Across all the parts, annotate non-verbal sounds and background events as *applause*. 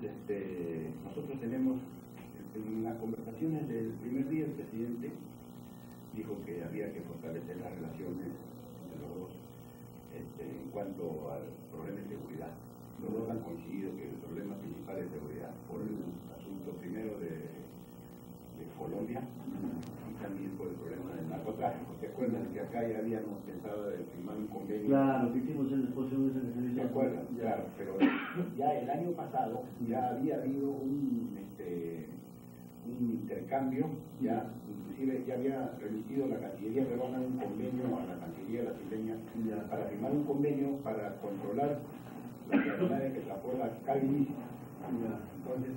Este, nosotros tenemos, en las conversaciones del primer día, el presidente dijo que había que fortalecer las relaciones de los dos este, en cuanto al problema de seguridad. Los dos han coincidido que el problema principal es seguridad, por el asunto primero de, de Colombia también por el problema del narcotráfico. ¿Te acuerdas que acá ya habíamos pensado de firmar un convenio? Claro, que hicimos en la exposición de ¿Se acuerdan? Claro, pero ya el año pasado ya había habido un, este, un intercambio, ya inclusive ya había remitido la Cancillería peruana un convenio a la Cancillería brasileña para firmar un convenio para controlar la aeronave que transporta carga ilícita. Entonces,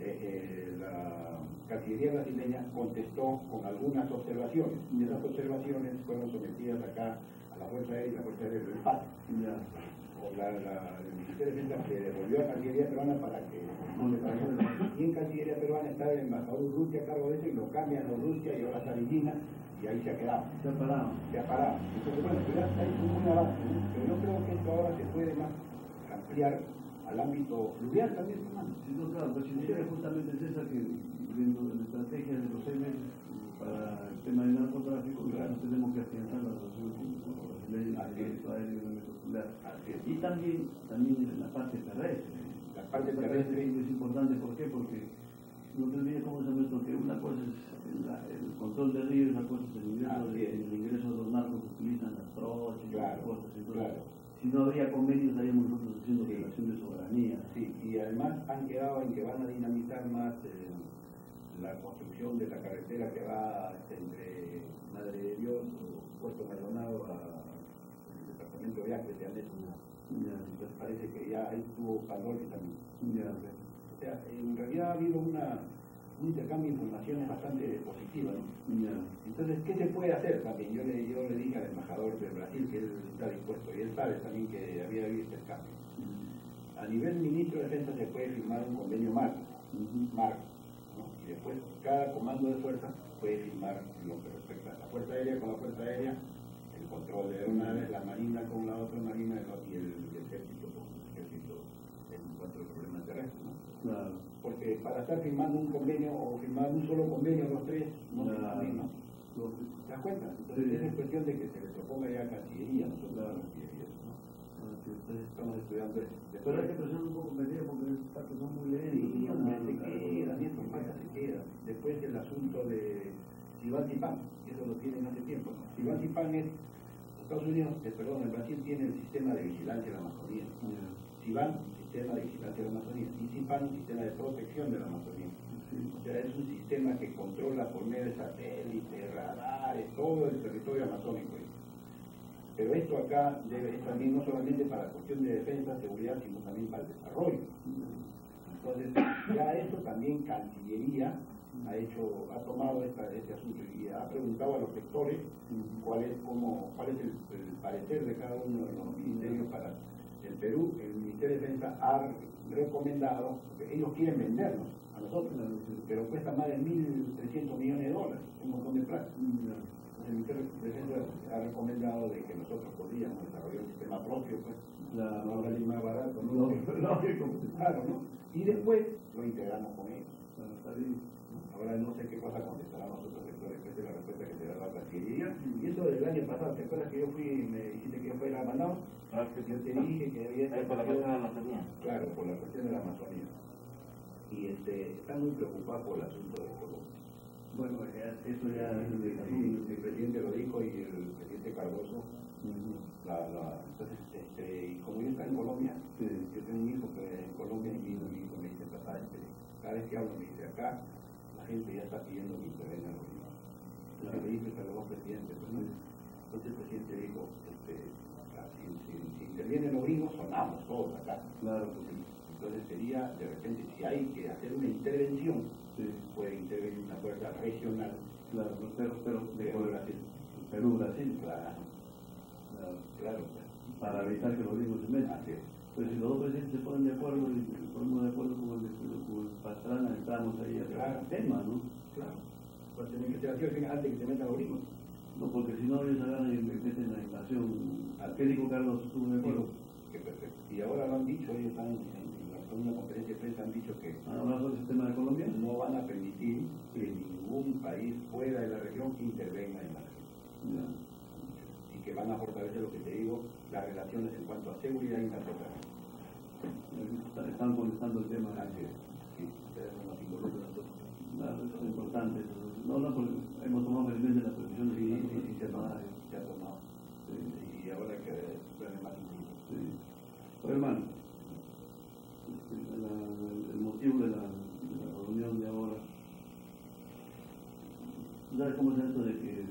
eh, eh, la Cancillería brasileña contestó con algunas observaciones y esas observaciones fueron sometidas acá a la Fuerza Aérea y la Fuerza Aérea del Ya. o la, la, el Ministerio de Defensa se devolvió a Cancillería Peruana para que no. Y en Cancillería Peruana estaba el embajador Urrutia a cargo de eso y lo cambian a Urrutia y ahora está Lina y ahí se ha quedado, Se ha parado. se ha parado. Entonces, bueno, pero ya hay un avance, ¿no? pero yo creo que esto ahora se puede más ampliar al ámbito fluvial también, hermano. Sí, no, claro, pues si justamente César que dentro de la estrategia de los meses para el tema del narcotráfico, Claro. nosotros tenemos que afianzar la relación con los brasileños, y la es. Y también, también en la parte terrestre. La parte terrestre es importante, ¿por qué? Porque no te olvides cómo se nuestro que una cosa es la- el control del río y otra cosa es el ingreso, de, el ingreso de los narcos que utilizan las trochas y Claro, las cosas. Entonces, claro. si no habría convenios, estaríamos nosotros haciendo Sí. violación de soberanía. Sí, y además han quedado en que van a dinamitar más eh, la construcción de la carretera que va este, entre Madre de Dios o Puerto Maldonado a el departamento de Acre, de Andes. Entonces parece que ya ahí tuvo valores también. O sea, en realidad ha habido una, un intercambio de informaciones bastante positivo. ¿no? Entonces, ¿qué se puede hacer también? Yo le, yo le dije al embajador de Brasil que él está dispuesto y él sabe también que había habido este cambio. A nivel ministro de Defensa se puede firmar un convenio marco, marco, y después cada comando de fuerza puede firmar en lo que respecta a la Fuerza Aérea con la Fuerza Aérea, el control de aeronaves, la Marina con la otra Marina y el, Ejército con el Ejército en cuanto al problema terrestre. ¿no? Claro. Porque para estar firmando un convenio o firmar un solo convenio los tres, no se Claro. ¿Te das cuenta? Entonces Sí. es cuestión de que se le proponga ya a Cancillería, nosotros Claro. a Cancillería, ¿no? Así es. Entonces estamos estudiando eso. Pero hay que presionar un poco medida porque estos partes son muy ¿no? hombre, se Claro. queda, y esto falta se queda. Después el asunto de Cibaltipán, eso lo tienen hace tiempo. ¿no? Cibaltipán es, Estados Unidos, eh, perdón, el Brasil tiene el sistema de vigilancia de la Amazonía. Ya. CIBAN, sistema de vigilancia de la Amazonía, y CIPAN, sistema de protección de la Amazonía. O sea, es un sistema que controla por medio de satélites, radares, todo el territorio amazónico. Pero esto acá debe, es también no solamente para la cuestión de defensa, seguridad, sino también para el desarrollo. Entonces, ya eso también Cancillería ha hecho, ha tomado este asunto y ha preguntado a los sectores cuál es, cómo, cuál es el, el parecer de cada uno de los ministerios para el Perú. El Ministerio de Defensa ha recomendado, porque ellos quieren vendernos a nosotros, pero cuesta más de 1.300 millones de dólares, un montón de plata. El Ministerio de Defensa ha recomendado de que nosotros podríamos desarrollar un sistema propio, pues, Claro. no salir más barato, ¿no? Lógico. Claro, ¿no? Y después lo integramos con ellos. Ahora no sé qué cosa contestarán los otros sectores, que es la respuesta que se da la Cancillería. Y eso del año pasado, ¿te acuerdas que yo fui y me dijiste que yo fui a Manaus? Ah, que Yo te dije que había... Ahí por la cuestión de la Amazonía. Claro, por la cuestión de la Amazonía. Y este, están muy preocupados por el asunto de Colombia. Bueno, ya- eso ya es de la Sí, el presidente lo dijo y el presidente Cardoso la, la, entonces, este, como yo estaba en Colombia, yo tengo un hijo que en Colombia y hijo, mi hijo me dice, papá, este, cada vez que hablo me dice, acá la gente ya está pidiendo que los gringos. Claro. Yo le dije a los dos presidentes, pues, entonces el presidente dijo, este, acá, si, si, si intervienen los gringos, sonamos todos acá. Claro. Entonces sería, de repente, si hay que hacer una intervención, Sí. puede intervenir una fuerza regional Claro, pero, pero de de Brasil. Perú, Brasil. Claro, Claro. pues. Para evitar que los gringos se metan. Pues si los dos presidentes se ponen de acuerdo y nos ponemos de acuerdo con el, con el Pastrana, entramos ahí a Claro. el tema, ¿no? Claro. A tener que ser así antes que se metan los gringos. No, porque si no ellos agarran y meten la invasión. ¿A qué dijo Carlos? ¿Estuvo de acuerdo? Que perfecto. Y ahora lo han dicho, ellos están en, en la en una conferencia de prensa han dicho que ¿Hablas del sistema de Colombia? no van a permitir que ningún país fuera de la región intervenga en la región. Y que van a fortalecer lo que te digo, las relaciones en cuanto a seguridad internacional. Está- Están contestando el tema. Así es. Sí, ustedes no nos involucran a nosotros. Claro, eso es importante. No, no, porque hemos tomado felizmente la previsión de Sí, sí, sí, se ha tomado. Se ha tomado. sí. Y ahora que suene más. Sí. Hermano, la- motivo de la, de la reunión de ahora, ¿sabes cómo es esto de que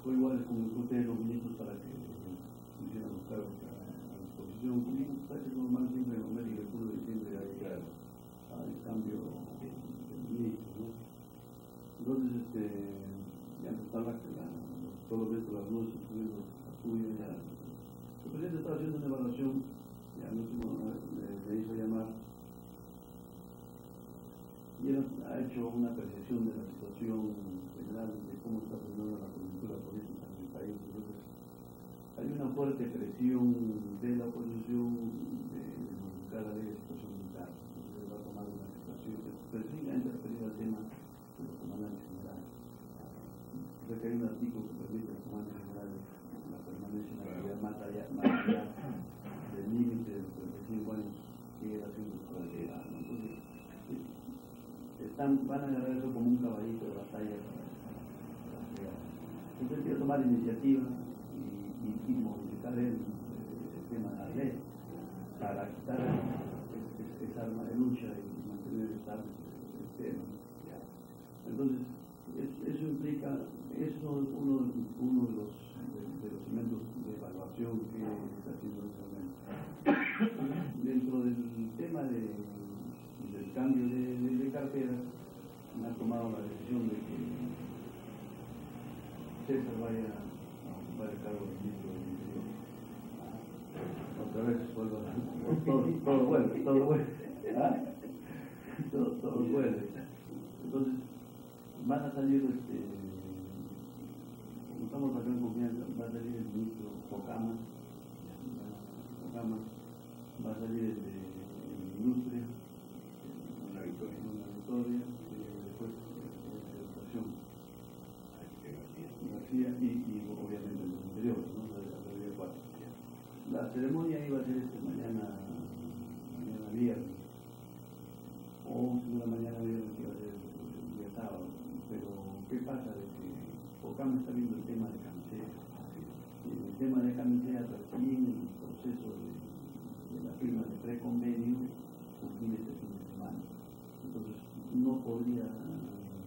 fue igual como ustedes los ministros para que hicieran los cargos a, a disposición? Como parece normal siempre en meses del 1 de diciembre hay, hay cambio de, de ministros, ¿no? Entonces, este, ya empezaba que la, todos los las luces, incluyendo la suya, ya. El presidente estaba haciendo una evaluación, ya el último le hizo llamar, ha hecho una apreciación de la situación general de cómo está funcionando la coyuntura política en el país. Hay una fuerte presión de la oposición de, de modificar la situación militar. Él va a tomar una situación, pero sí ha referido al tema de los comandantes generales. Creo un artículo que permite a los comandantes generales la permanencia en la actividad más allá, más allá del límite de los 35 años que era haciendo su carrera. ¿no? Entonces, eh, van a agarrar eso como un caballito de batalla. Entonces quiero tomar iniciativa y, y, y modificar el, el tema de la ley para quitar es- es- esa arma de lucha y mantener el tema. Entonces, es- eso implica, eso es uno, de, los, de, elementos de evaluación que está haciendo en este momento. Dentro del tema de, del cambio de, de, de me ha tomado la decisión de que César vaya a ocupar el cargo de ministro del Interior. Otra vez vuelvo a todo, todo vuelve, todo vuelve. ¿Ah? Todo, vuelve. Entonces, van a salir, este, como estamos acá en confianza, va a salir el ministro Pocama, Pocama, va a salir el de, el de Industria. Una victoria, eh, después eh, de Educación, Así que así es. García y, obviamente. La, la, la, la ceremonia iba a ser este mañana, mañana viernes, o la mañana viernes iba a ser el día sábado, pero ¿qué pasa? De que viendo el tema de camisea, y en el tema de camisea recién el proceso de, de la firma de preconvenio no podría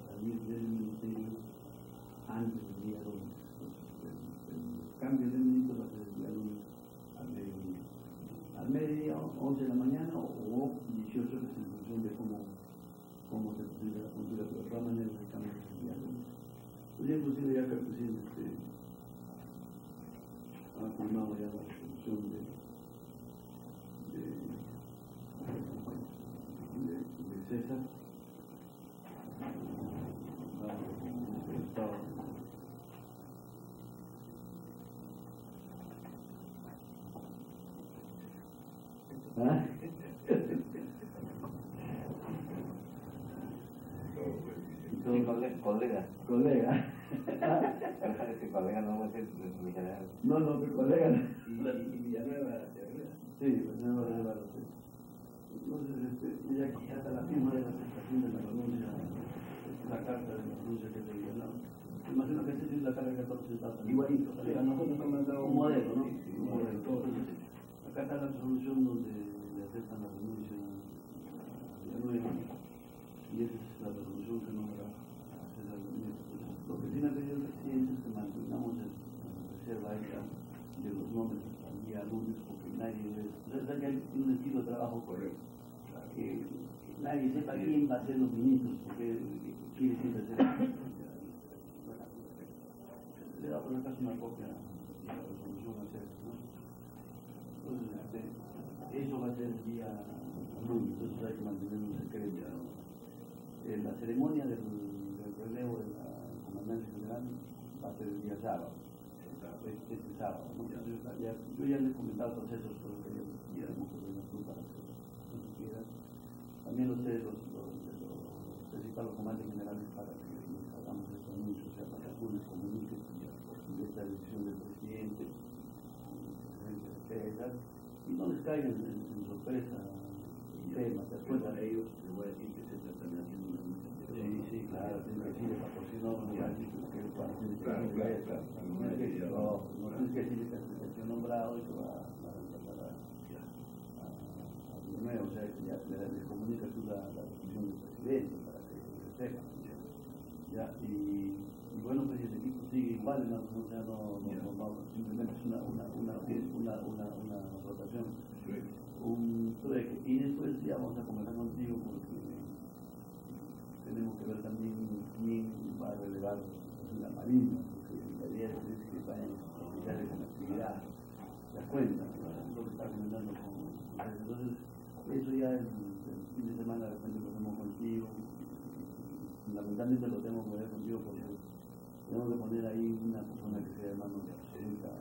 salir del ministerio antes del día lunes. El, el cambio del ministro va a ser el día lunes al mediodía. Al mediodía, 11 de la mañana o 18, que es en función de cómo, cómo se presenta la cultura, pero de todas maneras el cambio es el día lunes. Pues ya inclusive ya que el presidente ha firmado ya la resolución de, de, de, de César. Ah, el Estado. ¿Ah? Todo pues. Sí, colega. colega. *laughs* Ese colega no va a ser mi general. No, no, que colega. Y, Villanueva. Sí, pues no, sí. Entonces, este, y aquí hasta la firma de la aceptación de la renuncia, la carta de la renuncia que te dio, ¿no? Imagino que esta es la carta de 14 etapas. Igualito, o sea, nosotros nos han mandado un modelo, ¿no? Sí, un modelo. acá está la resolución donde le aceptan la renuncia a Villanueva, y esa es la resolución que no va a hacer la renuncia. Lo que sí me ha pedido el presidente es que mantengamos en reserva esta de los nombres el día lunes, porque nadie que hay un estilo de trabajo Correcto. que nadie sepa quién va a ser los ministros, porque quiere siempre ser. Le da por el caso una copia de la resolución a hacer, ¿no? Entonces, eso va a ser el día lunes, entonces hay que mantener un secreto. ¿no? Eh, la ceremonia del, del relevo de la comandancia general va a ser el día sábado, este, este ya- yo ya les he comentado procesos, pero de los También ustedes, los, los, generales, para que hagamos estos anuncios, o sea, para que comuniquen esta decisión del presidente, y no les caigan en, sorpresa temas, ¿te acuerdas? ellos les voy a decir que se están haciendo una Sí, sí, claro, tiene que Claro, claro, claro. no tienes que que se sido nombrado y que va a pasar a nuevo, o sea, que ya le, comunica tú la, la decisión del presidente para que se sepa. Ya, y, y bueno, pues el equipo sigue igual, no, o sea, no, no, no, simplemente es una, una, una, una, una, una rotación. Un trueque. Y después ya vamos a comenzar contigo porque tenemos que ver también quién va a relevar la marina, porque la idea es que vayan oficiales en actividad. ¿Te das cuenta? Lo que está comentando con entonces eso ya el, el fin de semana de repente lo hacemos contigo. Fundamentalmente lo tenemos que ver contigo porque tenemos que poner ahí una persona que sea hermano de absoluta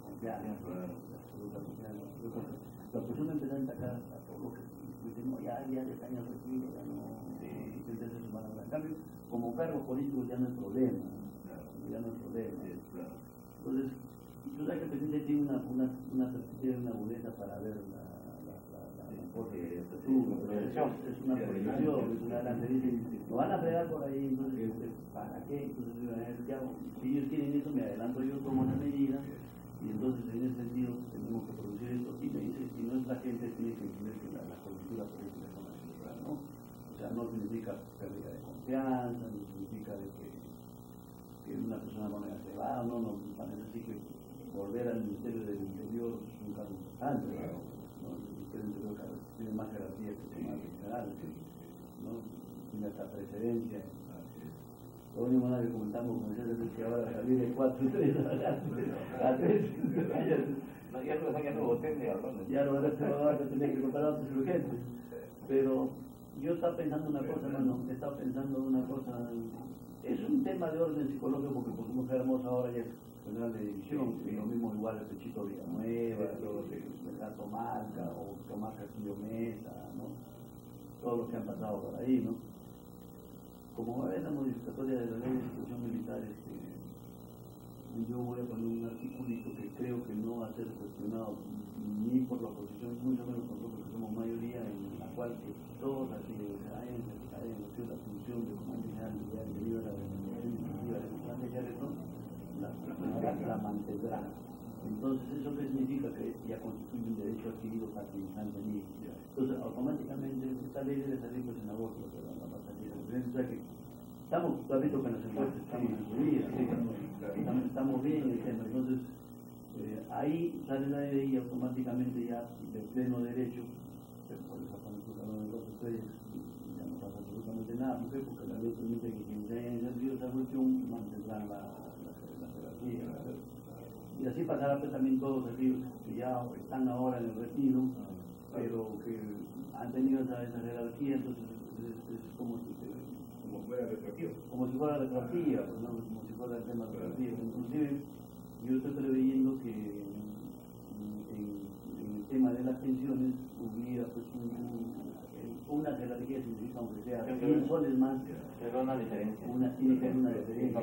confianza, de absoluta confianza. La persona empieza a todos los que dicen, no, ya, ya, ya caña retiro, ya no, intentan hacer su. En cambio, como cargos políticos ya no es problema, ya no es problema. Entonces, sabes que el presidente tiene una, una, una una boleta para ver la porque tú, es una prohibición, es una gran dicen, lo van a fregar por ahí, entonces, ¿para qué? Entonces, ya, si ellos quieren eso, me adelanto yo, tomo una medida, y entonces en ese sentido tenemos que producir esto, y me dice, si no es la gente, tiene que entender que la, la coyuntura política es una ¿no? O sea, no significa pérdida de confianza, no significa de que, que una persona no se va, no, no, parece así que volver al Ministerio del Interior es un caso importante, ¿no? tiene más jerarquía que el general, ¿no? tiene esta precedencia. Lo único que comentamos con ustedes es que ahora salir de 4 3 a 3. No, ya no, ya no voté ni Ya no van a tener que comparar a otros urgentes. Pero yo estaba pensando una cosa, hermano, estaba pensando una cosa. Es un tema de orden psicológico porque pusimos hermoso ahora ya general de división, y lo mismo igual el Pechito Villanueva, los de Gato Marca o Tomás Castillo ¿no? Todos los que han pasado por ahí, ¿no? Como es la modificatoria de la ley de institución militar, este, yo voy a poner un articulito que creo que no va a ser cuestionado ni por la oposición, mucho menos por nosotros que somos mayoría, en la cual que todos que hayan, hayan la función de comando general de la iniciativa de de la, mantendrá. Entonces, ¿eso qué significa? Que ya constituye un derecho adquirido patrimonial de mí. Entonces, automáticamente, esta ley debe salir pues en agosto, pero la va a salir. O que estamos, tú que las encuestas estamos en subida, estamos, estamos bien en el tema. Entonces, eh, ahí sale la ley y automáticamente ya de pleno derecho, por eso cuando estrellas, ya no pasa absolutamente nada, ¿por qué? Porque la ley permite que quien se haya ejercido esa función mantendrá la y así pasará pues también todos aquellos que ya están ahora en el retiro, pero que han tenido esa, esa jerarquía, entonces es, como si como fuera retroactivo. Como si fuera retroactiva, pues, ¿no? como si fuera el tema retroactivo. Inclusive yo estoy preveyendo que en, el tema de las pensiones hubiera pues una jerarquía significa aunque sea 100 soles más. Pero una diferencia. Una, tiene que haber una diferencia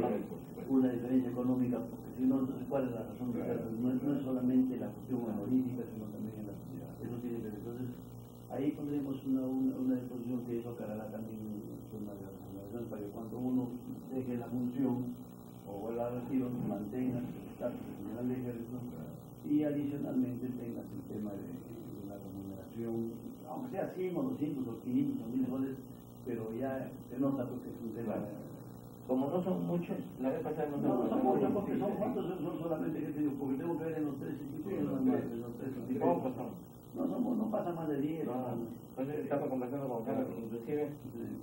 una diferencia económica, porque si no, entonces, ¿cuál es la razón de ser? No es, no es solamente la cuestión honorífica, sino también en la sociedad. Eso tiene que ver. Entonces, ahí pondremos una, una, una disposición que eso aclarará también una de las recomendaciones para que cuando uno deje la función o vuelva a retiro, mantenga su estatus general de ejército y adicionalmente tenga el tema de, de la remuneración, aunque sea 100 o 200 o 500 o 1000 soles, pero ya se nota porque es un tema como no son muchos, la vez pasada no, no, son muchos porque son cuántos son solamente que digo, porque tengo que ver en los tres institutos, no, en los tres institutos. No, no, no pasa más de 10. No, entonces estamos conversando con Carlos, inclusive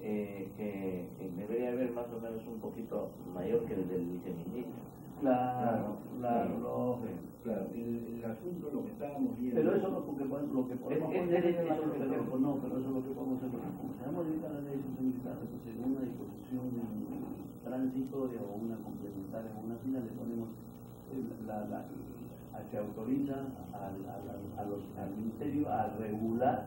eh, que, debería haber más o menos un poquito mayor que el del viceministro. Claro, claro, claro. Claro, el, asunto, lo que estábamos viendo. Pero eso es lo que, lo que podemos poner en la no, pero eso es lo que podemos hacer. Como se llama ahorita la ley de militar, pues en una disposición transitoria o una complementaria o una final, le ponemos la, la, a que autoriza al, a, a los, al Ministerio a regular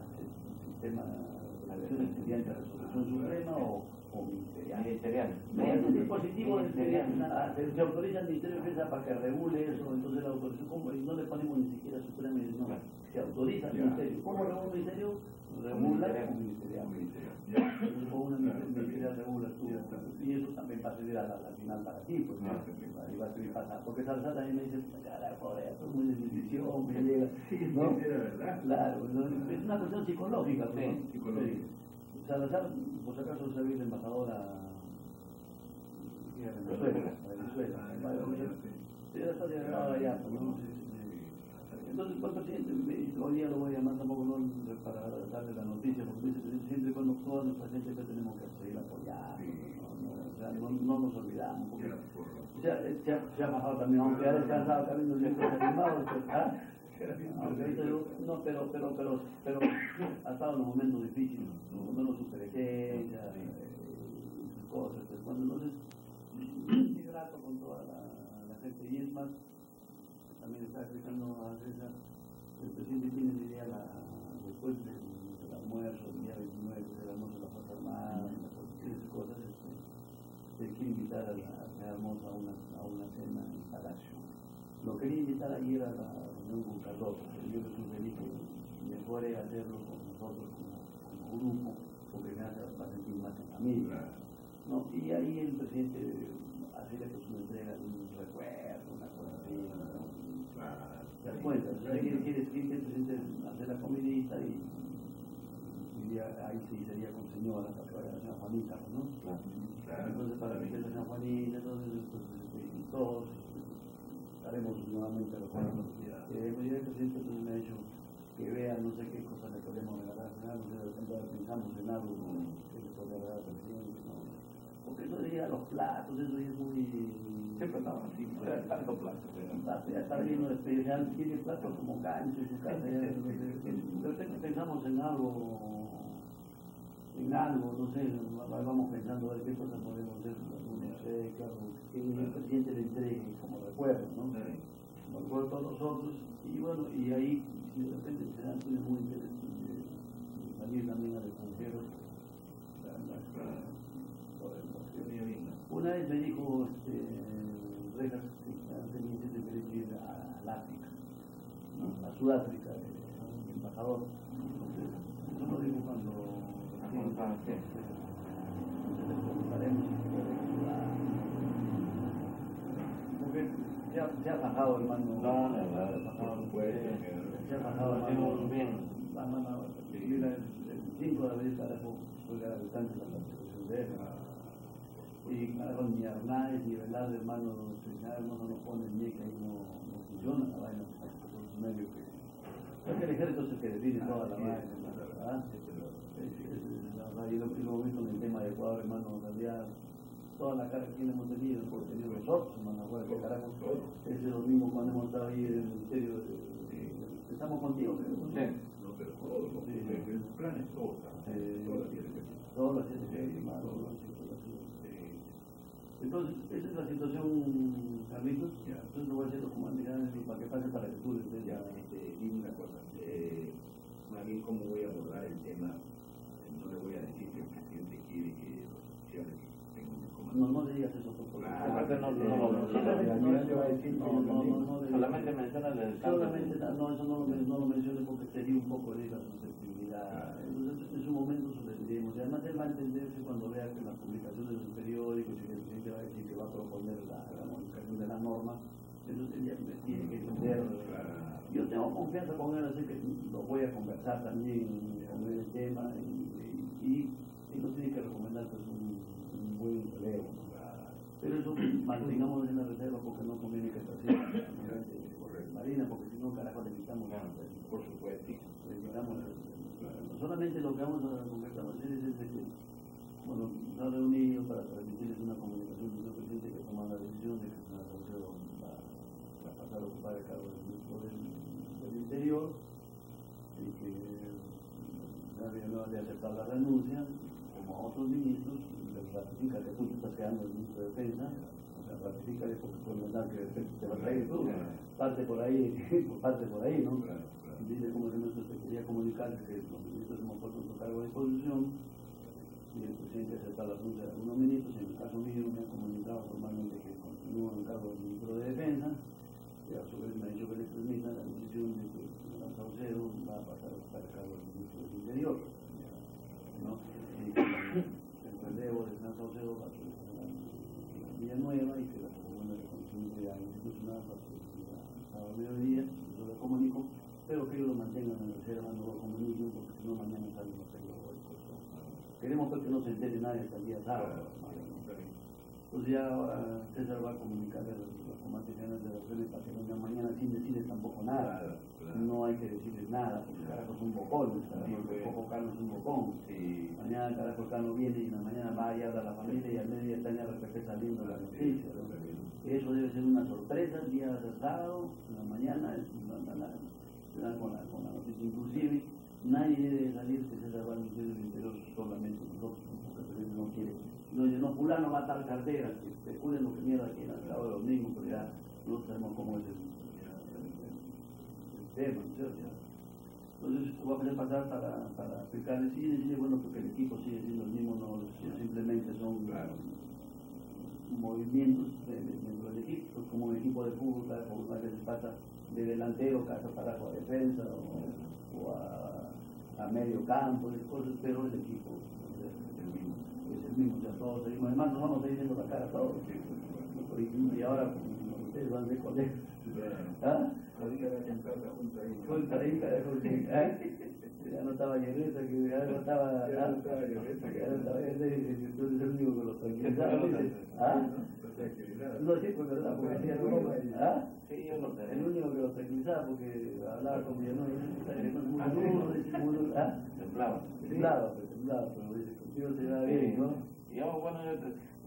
sistema de las elecciones mediante resolución suprema o ministerial. Ministerial. Mediante un dispositivo del se, autoriza al Ministerio de Defensa para que regule eso, entonces la autorización, ¿cómo? Y no le ponemos ni siquiera suprema, no, se autoriza al Ministerio. ¿Cómo regula el Ministerio? Regula como ministerial. Con una ministerial regula tú. Y eso también va a servir a la, final para ti, pues, ¿no? ahí va a servir para Porque Salsa también me dice, carajo, esto es muy de decisión, me llega. Sí, verdad. Claro, es una cuestión psicológica. Sí, ¿no? psicológica. Salazar, por si acaso, se el embajador a. Venezuela. Venezuela. ¿no? Entonces, el presidente hoy día lo voy a llamar tampoco no, para darle la noticia, porque dice, siempre cuando toda nuestra gente que tenemos que seguir apoyando, ¿no? No, o sea, no, no nos olvidamos. Porque, se ha, se ha bajado también, aunque ha descansado también un día animado, no, pero, pero, pero, pero ha estado en los momentos difíciles, los momentos de perequencia, sus cosas, bueno, entonces, estoy grato con toda la, gente, y es más, también está explicando a César, el presidente tiene la idea, después del, almuerzo, el día 29, del almuerzo de la Fuerza Armada, esas cosas, este, se quiere invitar a la Hermosa a una, a una cena en Palacio. Lo quería invitar ayer a la Cardoso, pero yo le sugerí que mejor es hacerlo con nosotros como, como grupo, porque me hace va a sentir más en familia. ¿no? Y ahí el presidente hacerle pues una entrega de un recuerdo, una cosa así, ¿no? ¿Te das cuenta? Entonces, quiere, quiere, quiere el presidente hacer la comidita y, y ahí sí sería con señora, para señora Juanita, ¿no? Entonces, para esté la señora Juanita, entonces, pues, este, todos estaremos nuevamente recordando lo que queremos. Y el presidente pues, me ha dicho que vea no sé qué cosa le podemos regalar, no sé, de repente pensamos en algo que le podría regalar al presidente. Porque eso de ir a los platos, eso es muy... Siempre estaba así, tanto plato. Ya está lleno de especial, tiene plato como cancho en su casa. de repente pensamos en algo, en algo, no sé, vamos pensando a ver qué cosas podemos hacer, claro, que el presidente le entregue como recuerdo, ¿no? Como recuerdo a todos nosotros, y bueno, y ahí, de repente se dan muy interesantes de, de salir también al extranjero, una vez me dijo este, Rejas que meses se quería ir a- al África, ¿no? a Sudáfrica, el, embajador. Entonces, eso lo dijo cuando Cuando estaba, sí. Entonces les preguntaremos si puede ayudar. Porque se ha, se bajado, hermano. No, no, no, se supuesto, se- se ha bajado, hermano. bien. La mano, el 5 de abril, el de la de él. Y carajo, ni Hernández ni Velarde, hermano, nada, hermano, no pone ni que ahí no, no funciona la vaina, medio que. El ejército el que define toda la vaina, ¿verdad? La Y lo, el tema de Ecuador, hermano, en realidad, toda la cara que hemos tenido, hemos tenido nosotros, hermano, bueno, que carajo, ese domingo cuando hemos estado ahí en el ministerio, de- de- estamos contigo. Sí. No, pero el Eh, todos los siete que hermano, ¿no? Sí, todo así. Eh, Entonces, esa es la situación, Carlitos. Ya. Entonces, lo voy a hacer los comandantes generales y para que pase para que tú les des Ya, este, dime una cosa, eh, más bien cómo voy a abordar el tema, Eh, no le voy a decir que el presidente quiere que los oficiales tengan un No, no le digas eso, por favor. Claro, Aparte no- no- no- no, no, que. Solamente menciona el. Solamente, no, eso no no lo mencioné porque sería un poco de la susceptibilidad. Entonces, en su momento suspendiremos. Y además, él va a entenderse cuando vea que las publicaciones de sus periódicos y que el presidente va a decir que va a proponer la, modificación de la norma, entonces ya tiene que entender. Yo tengo confianza con él, así que lo voy a conversar también con el tema y, no tiene que recomendar ¿no? Pero eso mantengamos en la reserva porque no conviene que se Marina, porque si no, carajo, le quitamos Claro, Por supuesto. le solamente lo que vamos a conversar es de que, bueno, nos ha reunido para transmitirles una comunicación del presidente que toma la decisión de que Alfredo va, a pasar a ocupar el cargo del ministro del, del Interior y que nadie no de aceptar la renuncia, como a otros ministros, ratifica te estás quedando el ministro de Defensa, o sea, ratifica puede mandar que de te vas a ir tú, parte por ahí, *laughs* parte por ahí, ¿no? Dice como que nosotros quería comunicar que los ministros hemos puesto cargo de disposición y el presidente acepta la renuncia de algunos ministros. En el caso mío me ha comunicado formalmente que continúa en cargo del ministro de Defensa y a su vez me ha dicho que le permita la decisión de que el Saucedo va a pasar a estar a cargo del ministro del Interior. ¿no? Que el relevo de ser la Villanueva y que la segunda reconocimiento institucional va a ser a mediodía, yo lo comunico, pero que ellos lo mantengan en la reserva, no lo comuniquen, porque si no mañana salen los periódicos. Queremos pues, que no se entere nadie hasta el día sábado. Entonces ya ahora César va a comunicar a los, los generales de la reserva para que no mañana sin decirles tampoco nada. No hay que decirles nada, porque carajo es un bocón, el poco Carlos es un bocón. Mañana carajo Carlos viene y en la mañana va y habla a la familia y al mediodía está ya de saliendo la noticia. Eso debe ser una sorpresa el día sábado, en la mañana, se dan con la, con la noticia. Inclusive, nadie debe salir que se va al Ministerio del Interior solamente nosotros, porque el no quiere. No dice, no, fulano va a tal cartera, que se lo que mierda aquí en el sábado de domingo, pero ya no sabemos cómo es el, el, tema, ¿no es cierto? Entonces, voy a hacer pasar para, para explicarles y decir, bueno, porque el equipo sigue siendo el mismo, no simplemente son claro. movimientos dentro del equipo, pues como un equipo de fútbol, cada vez se pasa de delantero, cada para a defensa o, o a, a, medio campo, cosas, pero el equipo el es el mismo, ya todos seguimos, además nos vamos a ir viendo la cara todos, y ahora ustedes van de colegio. ¿Ah? Ya no estaba Yerreta, que ya no estaba. Ya no estaba Yerreta, que ya no estaba Yerreta, entonces el único que lo tranquilizaba. ¿Ah? No, sí, pues verdad, porque hacía broma. ¿Ah? Sí, yo lo sé. El único que lo tranquilizaba porque hablaba con muy duro, muy duro, ¿ah? Temblaba. Temblaba, dice, contigo se va bien, ¿no? Yo, bueno, yo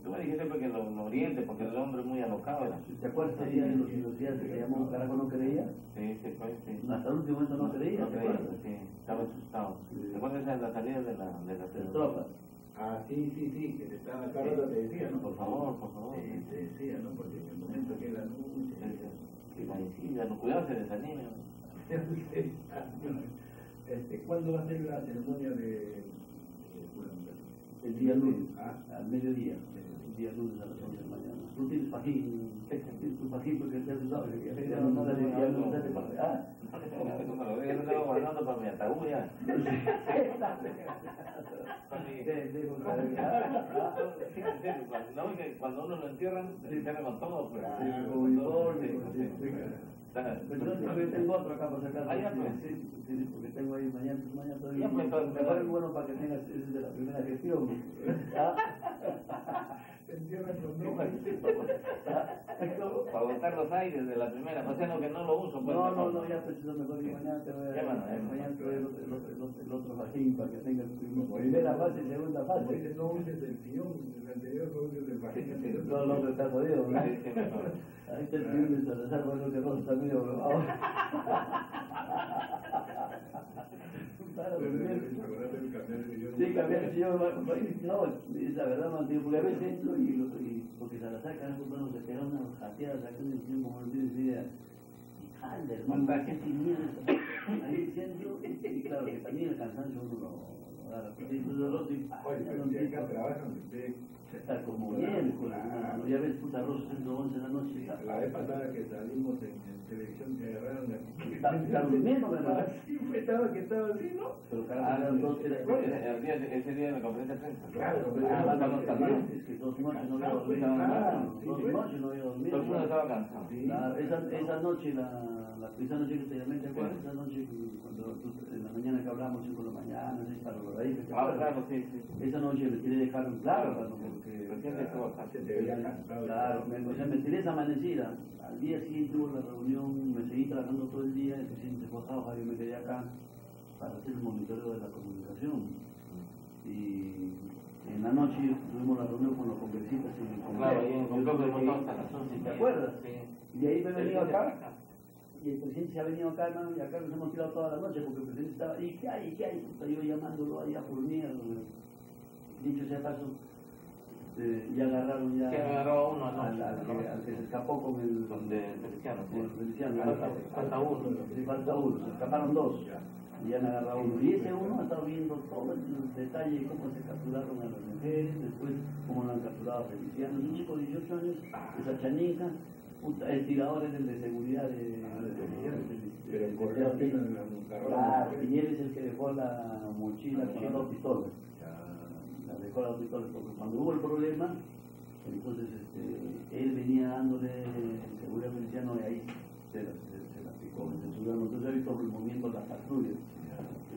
Tú me dijiste porque lo, lo oriente, porque el hombre es muy alocado. ¿Te acuerdas ese día de los universidades que llamó Carajo no creía? Sí, sí, pues, sí. Hasta el último momento no creía, no creía, sí, estaba asustado. Sí. ¿Te acuerdas de la salida de la, de la, de tropas? Ah, sí, sí, sí, que te estaba acá te decía, ¿no? Por favor, por favor. Sí, te decía, ¿no? Porque en el momento que la luz... Que la no cuidado se desanime. este, ¿Cuándo va a ser la ceremonia de... El día lunes, ah. al mediodía día lunes a las 11 de la mañana. Tú tienes pajín, tienes tu pajín porque ya tú sabes que ya no no dale ya no dale para ah. Yo no tengo guardando para mi ataúd ya. Cuando uno lo entierran, se entierran con todo, pero con uniforme. Yo tengo otro acá por sacar. Ah, pues. Sí, porque tengo ahí mañana, mañana todavía. Mejor es bueno para que tengas, es de la primera gestión. *laughs* Para botar los aires de la primera, o sea, que no lo uso. Pues, no, no, no, ya preciso mejor que mañana te voy a. Mañana te voy el otro fajín para que tengas primera fase y segunda fase. No uses el piñón, el anterior no uses el fajín. No, no, está jodido. Ahí está el piñón de Salazar, bueno, que no está medio grabado. *laughs* Sí, cambiar no, es la verdad, no, porque a veces entro y, y porque se la sacan, bueno, se quedan unas jateadas acá en el tiempo, como el decía, ¡Anda, hermano, qué sin miedo! Ahí centro, y claro, que también el cansancio uno lo pues, y ¡ay, acá trabajan, está como bien, claro. ya ves, puta, Rosa, centro 11 de la noche. La vez pasada que salimos en, televisión que agarraron. Está durmiendo, ¿verdad? Sí, estaba que estaba así, ¿no? Pero eran dos, ese día de la conferencia de prensa. Claro, pero ah. Es que dos noches no había dormido. Dos noches no había dormido. Todo el mundo estaba cansado. Esa, noche, la, la, esa noche que te llamé, ¿te acuerdas? Esa noche cuando en la mañana que hablamos, 5 de la mañana, 6 para los ahí. Ah, claro, sí, sí. Esa noche me quería dejar claro, porque Claro, me, o sea, me tiré esa amanecida. Al día siguiente hubo la reunión, me seguí trabajando todo el día, el presidente trabajar, yo me quedé acá para hacer el monitoreo de la comunicación. Y en la noche tuvimos la reunión con los congresistas en el Congreso. Claro, y en el Congreso ¿Te acuerdas? Sí. Y de ahí me venido acá. Y el presidente se ha venido acá, hermano, y acá nos hemos tirado toda la noche porque el presidente estaba, ¿y qué hay? ¿Qué hay? Puta, yo llamándolo ahí a por mí, dicho sea paso eh, y agarraron ya agarró uno, al, al, que, al, que, se escapó con el de Feliciano, con el Feliciano falta, falta uno sí, falta uno, se escaparon dos y han agarrado uno. Y ese uno ha estado viendo todo el detalle, cómo se capturaron a las mujeres, después cómo lo han capturado a Feliciano. Un chico de 18 años, esa chanica, el tirador es el de seguridad de, pero en la Claro, él es el que dejó la mochila con las dos pistolas. La dejó las dos pistolas, porque cuando hubo el problema, entonces este, él venía dándole seguridad Feliciano y ahí se la, se, la picó, se. Entonces ha visto el movimiento de las patrullas.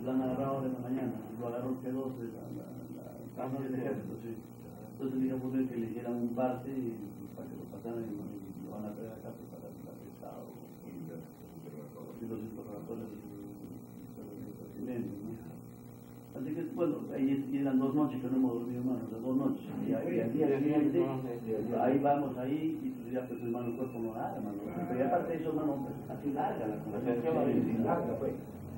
Lo han agarrado de la mañana, lo agarró el P2 de la, la, la, la del ejército, sí. Entonces dijo pues, que le hicieran un parte y, para que lo pasaran lo van a traer acá pues, para el arrestado. Y los interrogatorios ¿no? Así que, bueno, ahí eran dos noches que no hemos dormido más, o sea, dos noches. Y, al día siguiente, ahí vamos ahí, y pues ya pues hermano el cuerpo no nada, hermano. Pero aparte de eso, hermano, así larga la conversación. Así larga, pues.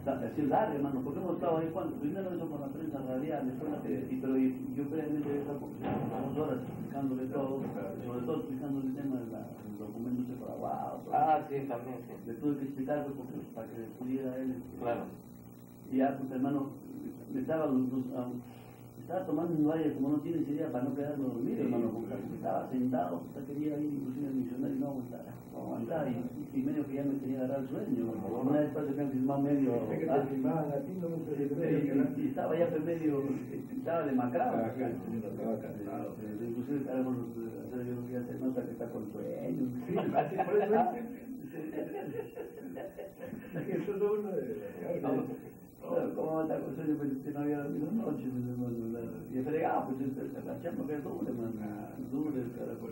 Larga, hermano, porque hemos estado ahí cuando, primero eso con la prensa radial, y, pero yo previamente esa porque dos horas explicándole todo, sobre todo explicándole el tema del documento de Paraguay. Ah, sí, también, sí. Le tuve que explicarlo porque, para que pudiera él. Claro. Y ya, pues hermano, me estaba, um, estaba tomando un valle como no tienes idea para no quedarme dormido, hermano, porque estaba sentado, quería ir inclusive al misionario y no aguantar, no aguantar, y, y, medio que ya me tenía agarrar el sueño, una vez después que me filmado medio, y, y, estaba ya medio, estaba demacrado, inclusive ya se nota que está con sueño, *laughs* eso es uno de... ¿Cómo anda con sueño? Pues que no había dormido noche. Y fregado, pues la chamba que es. Dura, carajo.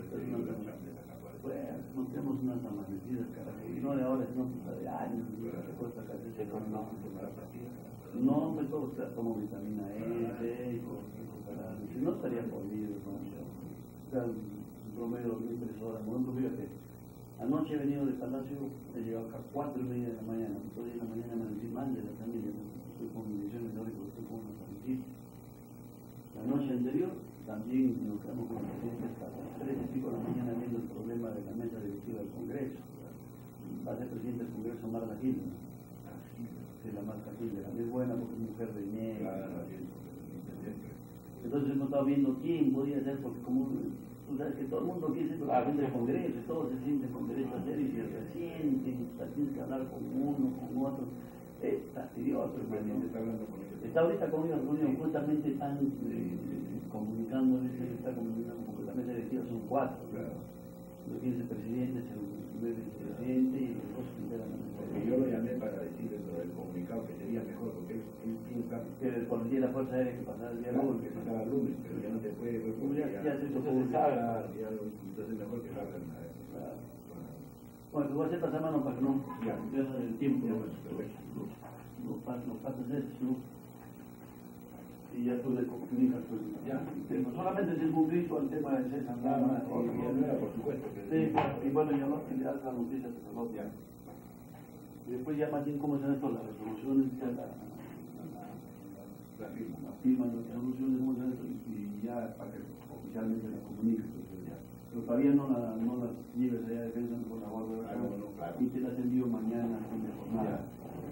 Nos tenemos unas amanecidas, carajo. Y no de ahora, sino de años. Se no, no, pues todo tomo vitamina E, y Si no estaría jodido, ¿no? Promedio de tres horas. Fíjate, anoche he venido de Palacio, he llegado a cuatro y media de la mañana. Todavía en la mañana me decí mal de la familia, estoy con misiones de estoy con una familia. La noche anterior también nos quedamos con el presidente hasta las tres y pico de la mañana viendo el problema de la mesa directiva del Congreso. Va a ser presidente del Congreso Marta Gil. Sí, la Marta Gil, la es buena porque es mujer de negro. Entonces hemos estado viendo quién podía ser, porque como tú sabes que todo el mundo quiere ser presidente del Congreso, todos se sienten con derecho a ser y se resienten, tienes que hablar con uno, con otro Está, hablando con está ahorita con una reunión, justamente están eh, comunicando, está comunicando completamente directiva, son cuatro. Claro. Los 15 presidentes, el primer vicepresidente y los dos Porque yo lo llamé para decir dentro del comunicado que sería mejor, porque él, piensa que el policía de la Fuerza Aérea que pasara el día lunes. que pasara el lunes, pero ya no se puede. Pues, ya, ya, se hizo público. Entonces mejor que salgan. Claro. Bueno, voy a hacer pasar mano para que no pierdan el tiempo. Ya, los, los, los, los pasos estos, ¿no? Y ya tú le comunicas, pues, ya. No solamente se cumplió el tema de César. No, no, por supuesto. Sí, y bueno, ya no, ya la noticia se saló. Ya. Y después ya más bien cómo se esto, las resoluciones, ya la, la, la, firma, la firma las resoluciones, cómo se esto, y ya para que oficialmente la comunique. Pues, pero todavía no, la, no las lleves allá de defensa con la guardia ah, no, no, claro. y te las envío mañana fin de jornada.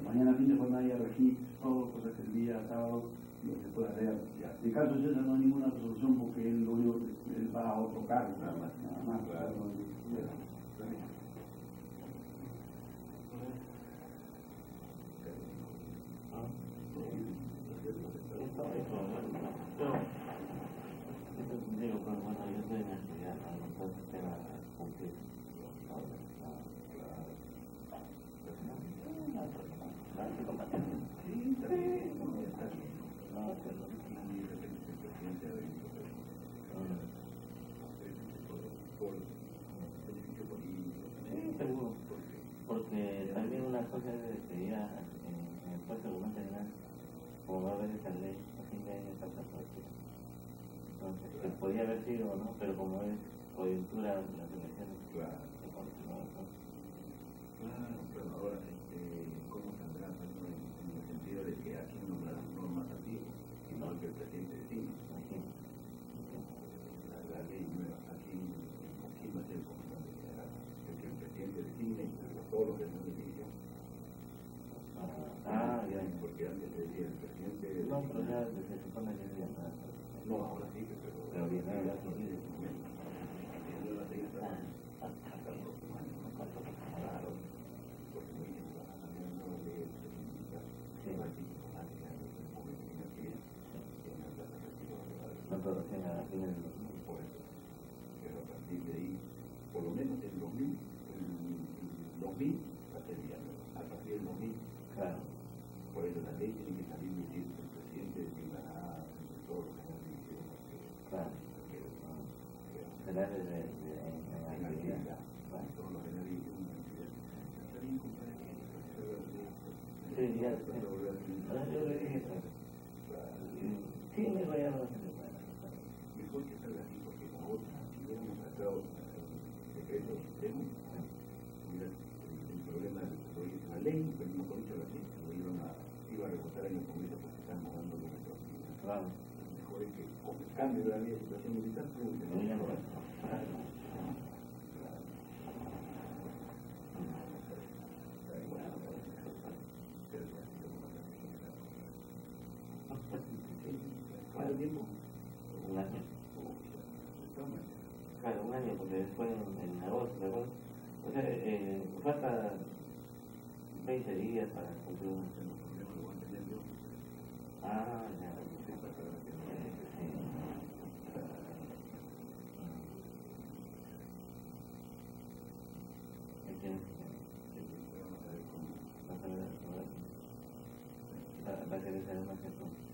Mañana fin de jornada ya registro todo, cosa que el día sábado lo se pueda. Ya. En caso de César no hay ninguna resolución porque él lo único que él va a otro cargo, nada más. Nada más claro. no, Digo, que cumplir. Sí. Porque también una cosa ya en el puesto de está entonces, podía haber sido, ¿no? Pero como es coyuntura de las elecciones claro. se continuó. ¿no? Claro, pero ahora, este, ¿cómo saldrá eso en, en, el sentido de que aquí no nombrarán normas así, sino que el presidente decide? Aquí, la, la ley nueva, aquí, aquí no es el comandante general, es que el presidente decide y todos los demás división. Ah, ya, porque antes decía el presidente. No, pero ya se supone que es No, ahora sí, pero donde fue en, agosto, ¿verdad? O sea, eh, falta 20 días para cumplir un Ah, ya. Va a ser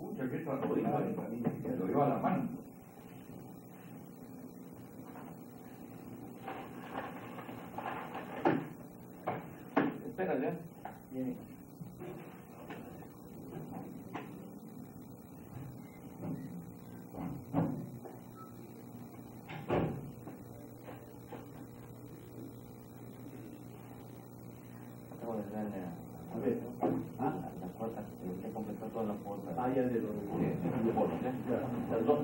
que lo lleva la mano. Espera ya. Viene. Acabo de ver, ¿Ah? puerta, que completar. Ah, ya de los Las dos,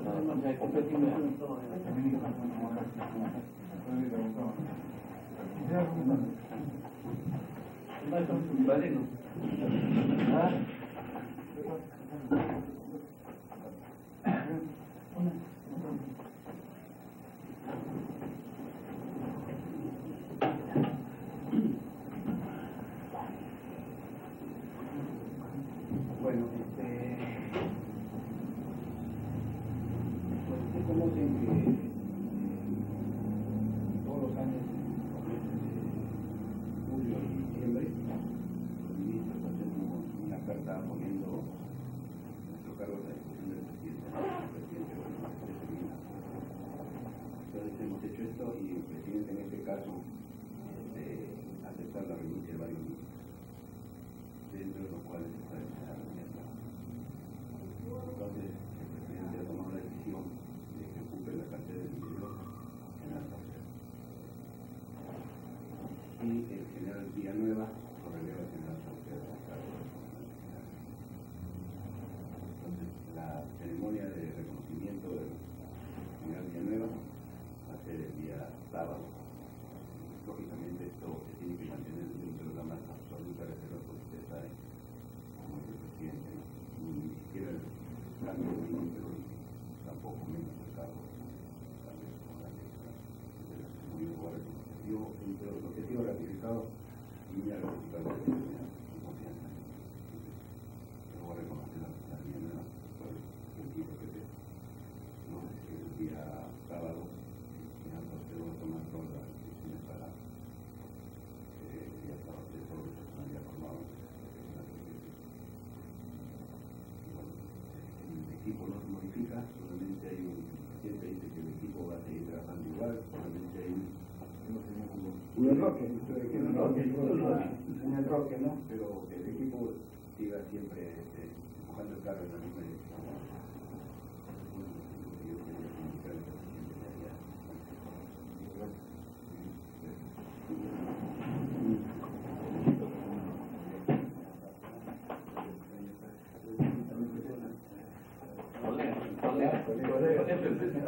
equipo no se modifica, solamente hay un, siempre dice que el equipo va a seguir trabajando igual, solamente hay un, un enroque, un enroque, un enroque, ¿no? Pero el equipo siga siempre eh, empujando el carro en la misma dirección. Bueno, yo quería comunicar al presidente de allá. Bueno, hermano, que seguimos en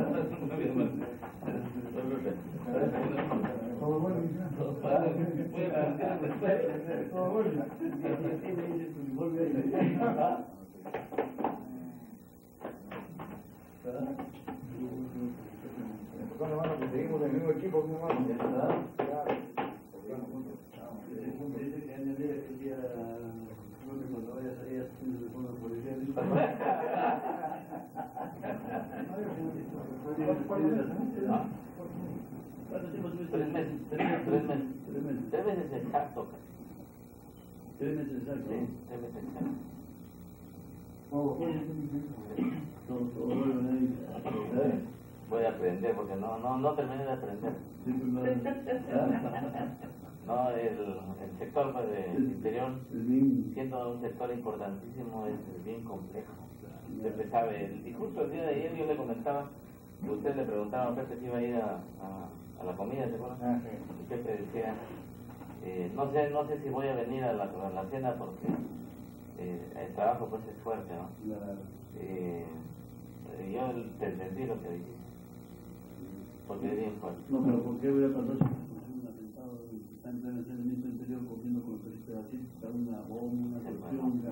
el mismo equipo, mi hermano. Ya está. Claro. Jugamos juntos. Dice que en el día, el día, creo que cuando vayas ahí a hacer el fondo policial. ¿Cuánto tiempo meses, tres meses, tres meses. Tres meses. Tres meses exacto. Tres meses exacto. Sí, tres meses exacto. Todo, todo bueno ahí. ¿Eh? Voy a aprender porque no, no, no terminé de aprender. Lo- *laughs* No, el, el sector pues, del interior, siendo un sector importantísimo, es bien complejo. Usted sabe, el- y justo el día de ayer yo le comentaba que usted le preguntaba a Pepe si iba a ir a, a, a la comida, ¿se acuerdan? Ah, sí. Y Pepe decía, eh, no sé no sé si voy a venir a la, a la cena porque eh, el trabajo pues es fuerte, ¿no? Eh, yo te entendí lo que dijiste, porque es bien fuerte. No, pero ¿por qué voy a pasar si un atentado está en el ministro del Interior cogiendo con el está una bomba, una cuestión,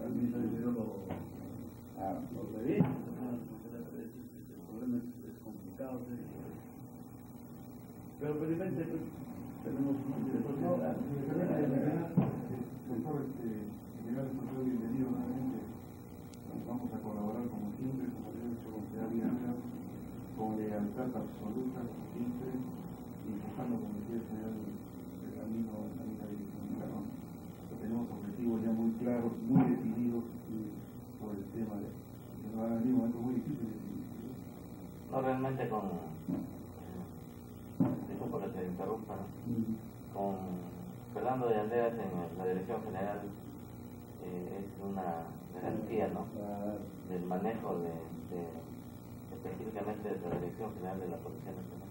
el ministro Interior lo, lo revisa, el problema es, complicado, ¿sí? pero felizmente pues, tenemos un director general. doctor, este, a ser bienvenido nuevamente. Vamos a colaborar como siempre, como lo he hecho con Villarreal, con lealtad absoluta, siempre, empujando, como decía el señor, el camino en la dirección. Tenemos objetivos ya muy claros, muy definidos sobre el tema de que nos van a venir momentos muy difíciles. No realmente con, eh, disculpa que te con Fernando de Andeas en la dirección general eh, es una garantía ¿no? Del manejo de, específicamente de la dirección general de la Policía Nacional.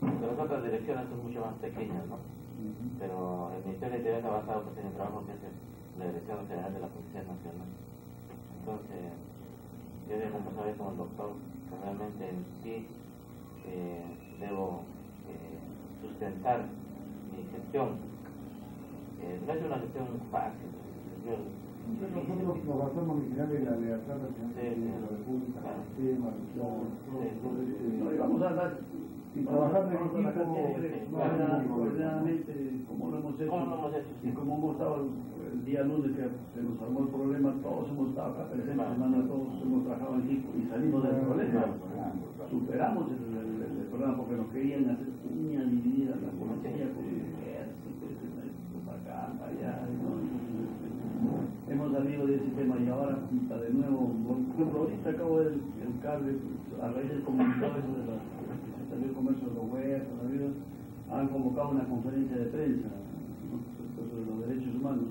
Porque las otras direcciones son mucho más pequeñas, ¿no? pero el Ministerio de Interior está basado pues, en el trabajo que hace la Dirección General de la Policía Nacional. Entonces, yo había conversado con el doctor que realmente en sí eh, debo sustentar mi gestión. Eh, no es una gestión fácil. yo- Nosotros nos basamos en general en la lealtad al señor presidente de la República, al sistema, No, y vamos a dar Y trabajar en equipo, ordenadamente, como lo hemos hecho. Y como hemos estado el, el día lunes que se nos armó el problema, todos hemos estado acá presentes, hermano, todos hemos trabajado en equipo y salimos del problema. Superamos el, el- el- el problema porque nos querían hacer uña dividida la policía con el ejército, pues, esto, para acá, para allá. ¿no? Entonces, salido de ese tema y ahora de nuevo, por ahorita acabo de ver el cable, a raíz del comunicado eso de la, que se salió el comercio de los huertos, han convocado una conferencia de prensa ¿no? sobre los derechos humanos.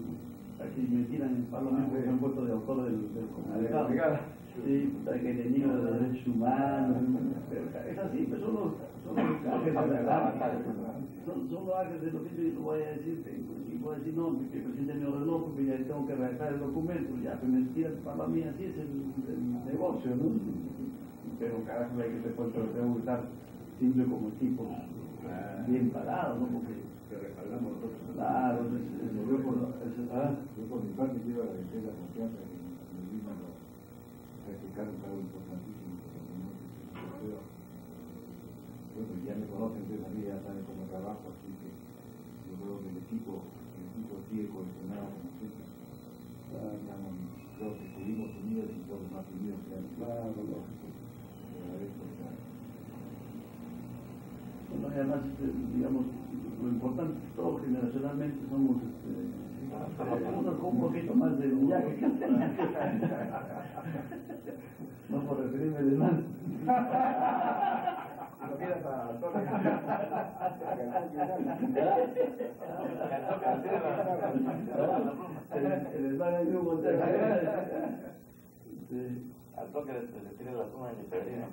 Aquí me tiran el palo a mí porque han puesto de autor del, del comunicado. Sí, puta, que de los derechos humanos, pero es así, pues son los, Son los *laughs* de son, son gajes de lo que yo voy a decir, y voy a decir, no, que el presidente me ordenó porque ya tengo que redactar el documento, ya que me tira para mí, así es el, el negocio, ¿no? Pero carajo, hay que te puesto, tengo que estar simple como equipo, bien parado, ¿no? Porque que respaldamos nosotros. Claro, Yo por, ah, yo por mi parte quiero agradecer la confianza que me vino a practicar un cargo importantísimo. Bueno, ya me conocen vida, ya saben cómo trabajo, así que yo creo que el equipo, equipo sigue cohesionado como siempre. Estamos, creo que estuvimos unidos y todos más unidos que antes. claro, lógico. Bueno, y además, este, digamos, lo importante es que todos generacionalmente somos este, eh, unos con un poquito más de viaje. *laughs* no por referirme de mal. Lo queda para El, hermano de Hugo Sí. Al toque le, tira la suma de mi sobrino.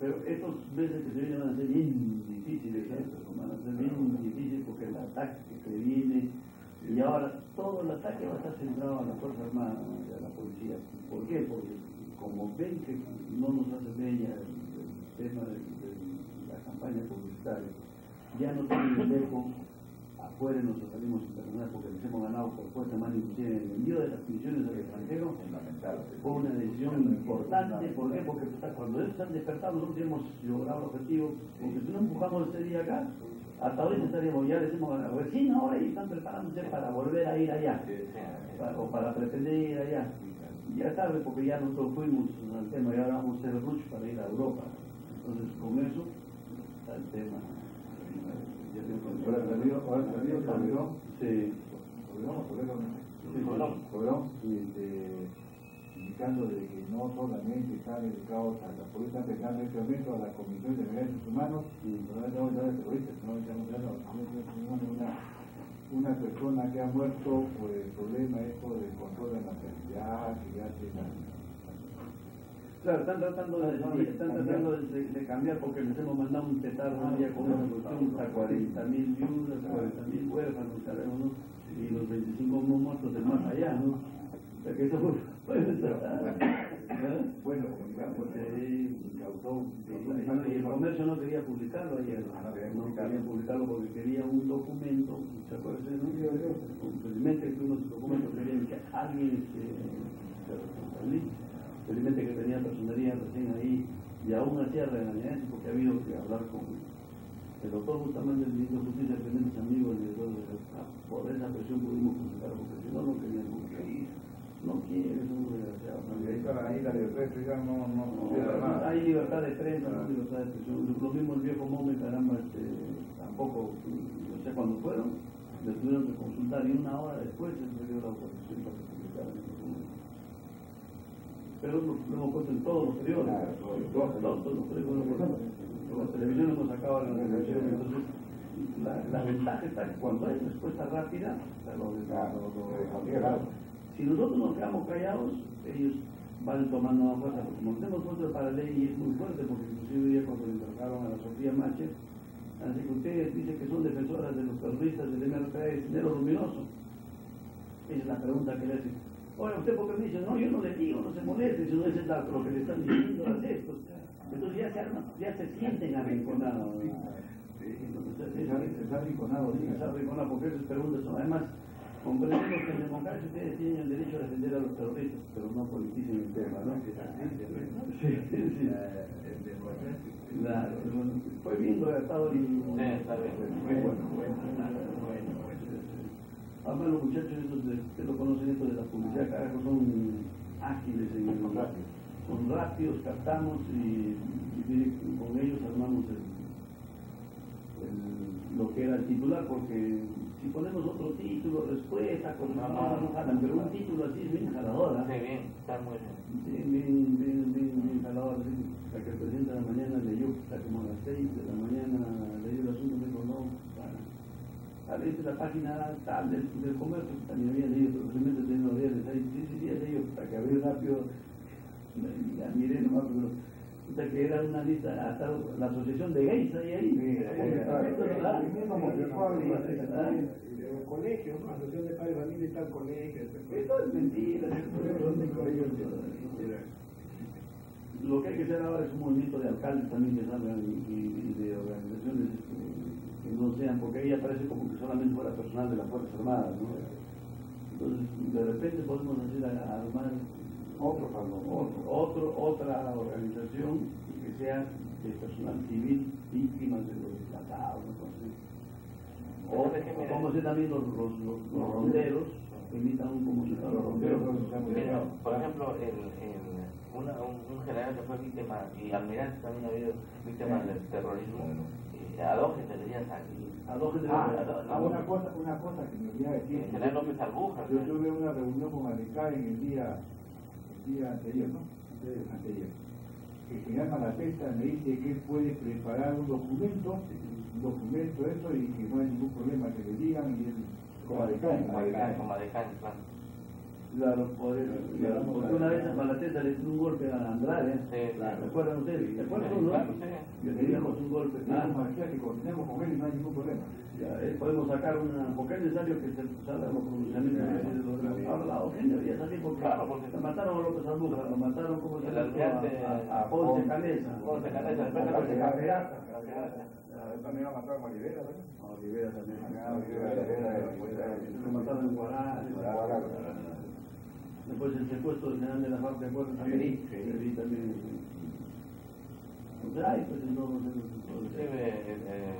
Pero, estos meses que se vienen van a ser bien difíciles, ¿eh? van a ser bien difíciles porque el ataque que viene y ahora todo el ataque va a estar centrado a la Fuerza Armada y a la policía. ¿Por qué? Porque como ven que no nos hace el tema de, de la campaña publicitaria, ya no tienen eco afuera los organismos internacionales porque les hemos ganado por fuerza más inclusive en el envío de las misiones al extranjero. Fue una decisión importante, ¿por qué? Porque cuando ellos están despertados nosotros hemos logrado el objetivo, porque si no empujamos ese día acá, hasta ahorita estaríamos, ya les hemos ganado, recién ahora ellos están preparándose para volver a ir allá, para- o para pretender ir allá. Y ya tarde porque ya nosotros fuimos al tema y ahora vamos a hacer rush para ir a Europa. Entonces con eso está el tema. Ya digo, con- Ahora salió, ahora salió Calderón, Sí. Calderón, Calderón, Sí, y este, indicando de que no solamente está dedicado a la policía, está empezando en este momento a la Comisión de Derechos Humanos, y no estamos hablando de terroristas, no estamos hablando de una, una persona que ha muerto por el problema esto del control de la natalidad, que ya se la... Claro, están tratando de, están tratando de, de- cambiar porque les hemos mandado un petardo un día con una cuestión a 40 mil viudas, 40 mil huérfanos, sabemos, ¿no? Y los 25 muertos del más allá, ¿no? O sea que eso puede ser. Bueno, digamos, Sí. causó... Y el comercio no quería publicarlo ayer, no quería publicarlo porque quería un documento, ¿se acuerdan? no? Felizmente que unos documentos querían que alguien este, se felizmente que tenía personería recién ahí y aún hacía regañadientes porque ha habido que hablar con el doctor Bustamante, el ministro de Justicia, tenemos amigos y por esa presión pudimos publicar porque si no, no queríamos que no quiere, es un desgraciado. Y ahí la libertad de expresión no, no, no. Hay libertad de prensa, no hay libertad de expresión. Lo mismo el viejo Mome, caramba, este, tampoco, no sé cuándo fueron, le tuvieron que consultar y una hora después se dio la autorización para que el documento. Pero lo, lo hemos puesto en todos los periódicos, Claro, todos, todos, los periódicos lo hemos puesto. Por la televisión hemos sacado la televisión, entonces la, la ventaja está que cuando hay respuesta rápida, si nosotros nos quedamos callados, ellos van tomando más fuerza, porque como tenemos fuerza para la ley y es muy fuerte, porque inclusive ya cuando le interrogaron a la Sofía Macher, así que ustedes dicen que son defensoras de los terroristas del MRTA y dinero luminoso. Esa es la pregunta que le hacen. Oye, ¿usted por qué me dice? No, yo no le digo, no se moleste, si no es el dato, lo que le están diciendo a estos. Entonces ya se, arman, ya se sienten arrinconados. Entonces, ha arrinconado, ha arrinconado, porque esas preguntas son, además, comprendemos que en democracia ustedes tienen el derecho a defender a los terroristas, pero no politicen el tema, ¿no? Sí, sí. Claro, fue bien redactado y... Sí, está bien. Muy bueno, bueno. Además los muchachos esos de, que lo conocen esto de la publicidad, carajo, son ágiles en el... Rápidos. Son rápidos, captamos y, con ellos armamos el, el- lo que era el titular, porque si ponemos otro título, respuesta, con no, no, no jalan, pero un título así es bien jalador, ¿ah? Sí, bien, está muy bien. Bien, bien, bien, bien, bien jalador, hasta que de la mañana leyó, hasta como a las 6 de la mañana leyó el asunto, a veces la página tal del, del comercio, también había leído, pero simplemente tenía los días ahí, sí, sí, sí, he leído, para que abrió rápido, ya miré nomás, pero que era una lista, hasta la asociación de gays ahí, ahí. Sí. De los colegios, ¿no? Asociación de Padres de Familia y tal colegio. Esto es mentira. Lo que hay que hacer ahora es un movimiento de alcaldes también que salgan y, de organizaciones que no sean, porque ahí aparece como que solamente fuera personal de las Fuerzas Armadas, ¿no? Entonces, de repente podemos hacer a- armar Otro salón. otro, otro, otra organización que sea de personal civil víctimas de los tratados, ¿no? Entonces, o, o como se también los, los, los, los ronderos, que imitan un como si fueran los ronderos. Mira, por ejemplo, el, el, una, un, un general que fue víctima, y almirante también ha habido víctimas del terrorismo, a dos que le decían aquí. A dos que Ah, tenemos- ah, una cosa, una cosa que me olvidaba decir. General López Albuja. Yo tuve una reunión con Alecá en el día, el día anterior, ¿no? Antes- Anterior. El general Malatesta me dice que él puede preparar un documento, un documento eso y que no hay ningún problema que le digan y él Como Alecán, Como Adecán, como claro. Claro, por eso. Porque la- una vez a Malatesta le dio un golpe a Andrade. Sí, ¿eh? claro. ¿Recuerdan ustedes? ¿Se acuerdan Sí, claro, sí. Le dimos un golpe. Ah, Ah, Marcial, que coordinamos con él y no hay ningún problema. ya, eh, podemos sacar una, porque es necesario que se salgan los pronunciamientos de los Ahora la salir porque, Claro, porque- lo mataron a López Albuja, lo mataron como se a, a, a Ponce Caleza. Ponce Caleza, después de- la también va a matar a Olivera, ¿verdad? A Olivera también. Ah, Olivera, Olivera, Olivera. Lo mataron en Guará. Guará. Después el secuestro del general de la FARC, ¿te acuerdas? También. Pues no. Inclusive, el, eh,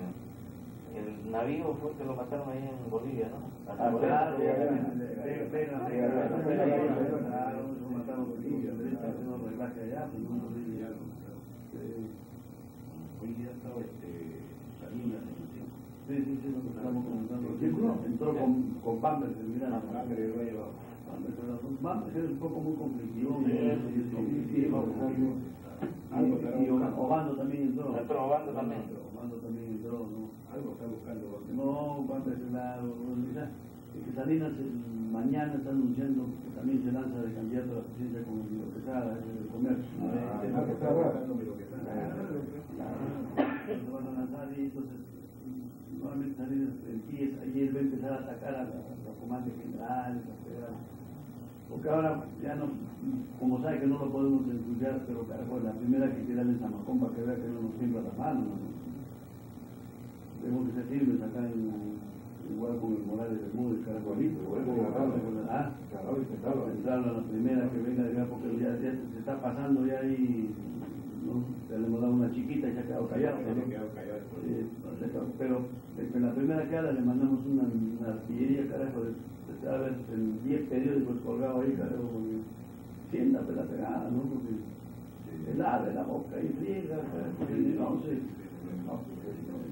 el navío fue que lo mataron ahí en Bolivia, ¿no? Ah, claro, pues. Eh, este, el. Sí, sí, sí, lo que estamos comentando. Entró con, con Pampers, el. Sangre lo ha llevado. Pero Pampers es un poco muy conflictivo. Buscando. Obando también entró. Obando también. Obando también entró, ¿no? Algo está buscando. No, Pampers es la... o sea, que Salinas mañana está anunciando que también se lanza de candidato a la presidencia con el Quesada, el comercio. Ah, lo que está. se van a lanzar y entonces nuevamente salir empieza y él va a empezar a atacar a los a los comandantes generales, a. Porque ahora ya no, como sabe que no lo podemos estudiar, pero carajo, la primera que queda en Samacón para que vea que no nos tiembla las manos. ¿no? Tenemos que ser firmes acá en, igual con el Morales igual con el ah, entrar a la primera que venga de acá porque ya, ya se está pasando ya ahí, ¿no? Ya le hemos dado una chiquita y se ha quedado callado. Se ¿no? no sé, pero en la primera cara le mandamos una, una artillería, carajo, de, de, a ver, en 10 periódicos colgados ahí, carajo, porque sienta la pegada, ¿no? Porque el abre la boca y friega, carajo, venenoso,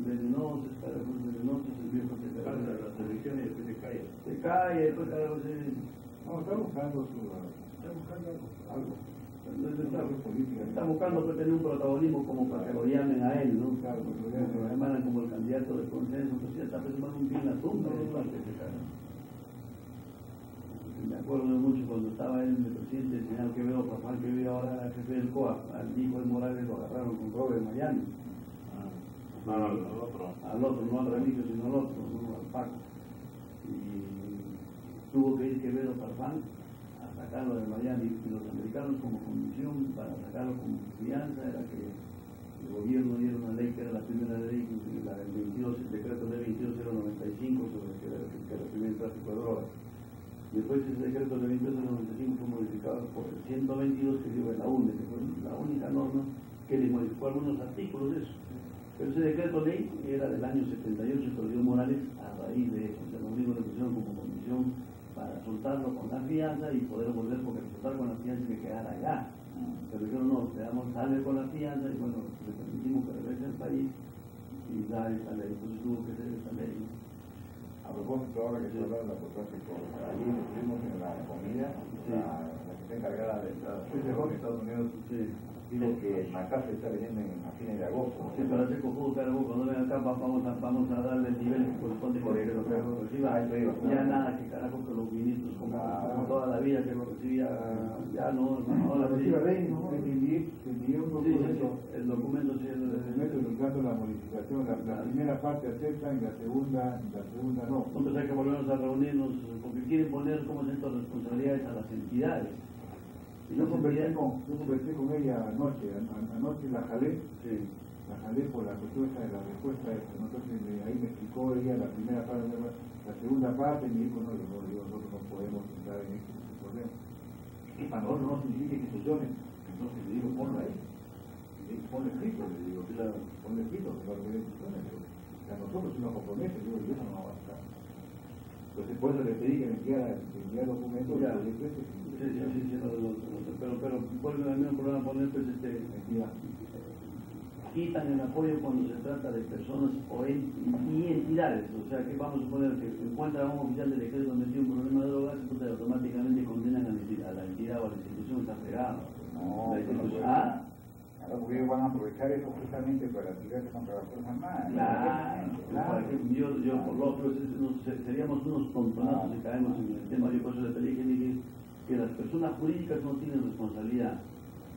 venenoso, carajo, venenoso, el viejo se cae, la televisión y después se cae. se cae, después carajo se... No, está buscando su... Está buscando algo. está, buscando pues, tener un protagonismo como para que lo llamen a él, ¿no? Claro, pues, lo llaman como el candidato de consenso, pues ya está pensando un pie en la tumba, ¿no? Me acuerdo mucho cuando estaba él de presidente, el señor Quevedo, papá Quevedo ahora era jefe del COA, al hijo de Morales lo agarraron con droga en Miami. No, no, el otro. Al otro, no al Remigio, sino al otro, no al Paco. Y tuvo que ir Quevedo Farfán a sacarlo de Miami. Y los americanos como condición para sacarlo como fianza era que el gobierno diera una ley que era la primera ley, la del 22, el decreto de 22095 sobre que que reprimía el tráfico de drogas. Después ese decreto de 295 fue modificado por el 122 que dio de la UNE, que fue la única norma que le modificó algunos artículos de eso. Pero ese decreto ley era del año 78 que lo dio Morales a raíz de eso. Se lo mismo le pusieron como comisión para soltarlo con la fianza y poder volver, porque soltar con la fianza y que quedara allá. Pero dijeron, no, le damos sale con la fianza y bueno, le permitimos que regrese al país y da esa ley. Entonces tuvo que ser esa ley. Propósito, ahora que se habla del narcotráfico, allí estuvimos en la comida, la, la que está encargada de Estados Sí, Unidos, sí. Estados Unidos Sí. Digo que se está vendiendo en, a fines de agosto. Sí, pero hace claro, cuando venga acá va- vamos a, vamos a darle el nivel que corresponde Por que eso, lo que claro. lo reciba. Eso iba, Ya nada, que carajo que los ministros, como, toda la vida que lo recibía, ya no, no, Rey, ¿no? Se envió, un documento, el documento sí es el documento la modificación. La, la primera parte aceptan y la segunda, la segunda no. Entonces hay que volvernos a reunirnos porque quieren poner como centro de responsabilidades a las entidades. Y Yo conversé con, yo conversé con ella anoche, an- anoche la jalé, Sí. la jalé por la cuestión esa de la respuesta esa, ¿no? entonces me- ahí me explicó ella la primera parte, la segunda parte, y me dijo, no, yo no, yo- nosotros no podemos entrar en este problema. Y para nosotros no significa instituciones, entonces le digo, ponlo ahí, le digo, ponlo escrito, le digo, claro, ponlo escrito, que ven instituciones, pero a nosotros si nos compromete, digo, y eso no va a avanzar. Entonces por eso le pedí que me enviara, que enviara documentos, Ya. y después, Sí, sí, sí, sí, pero, pero vuelve al mismo problema poner pues este quitan el apoyo cuando se trata de personas o en- y entidades, o sea que vamos a suponer que encuentran a un oficial del ejército metido en un problema de drogas, entonces automáticamente condenan a la entidad, a o a la institución que está fregada. No, la institución, ah, Ahora porque ellos van a aprovechar eso justamente para tirarse contra las Fuerzas Armadas. Claro, claro. yo, yo por lo nos- seríamos unos tontonazos si caemos en el tema, yo por eso le pedí que dije que las personas jurídicas no tienen responsabilidad.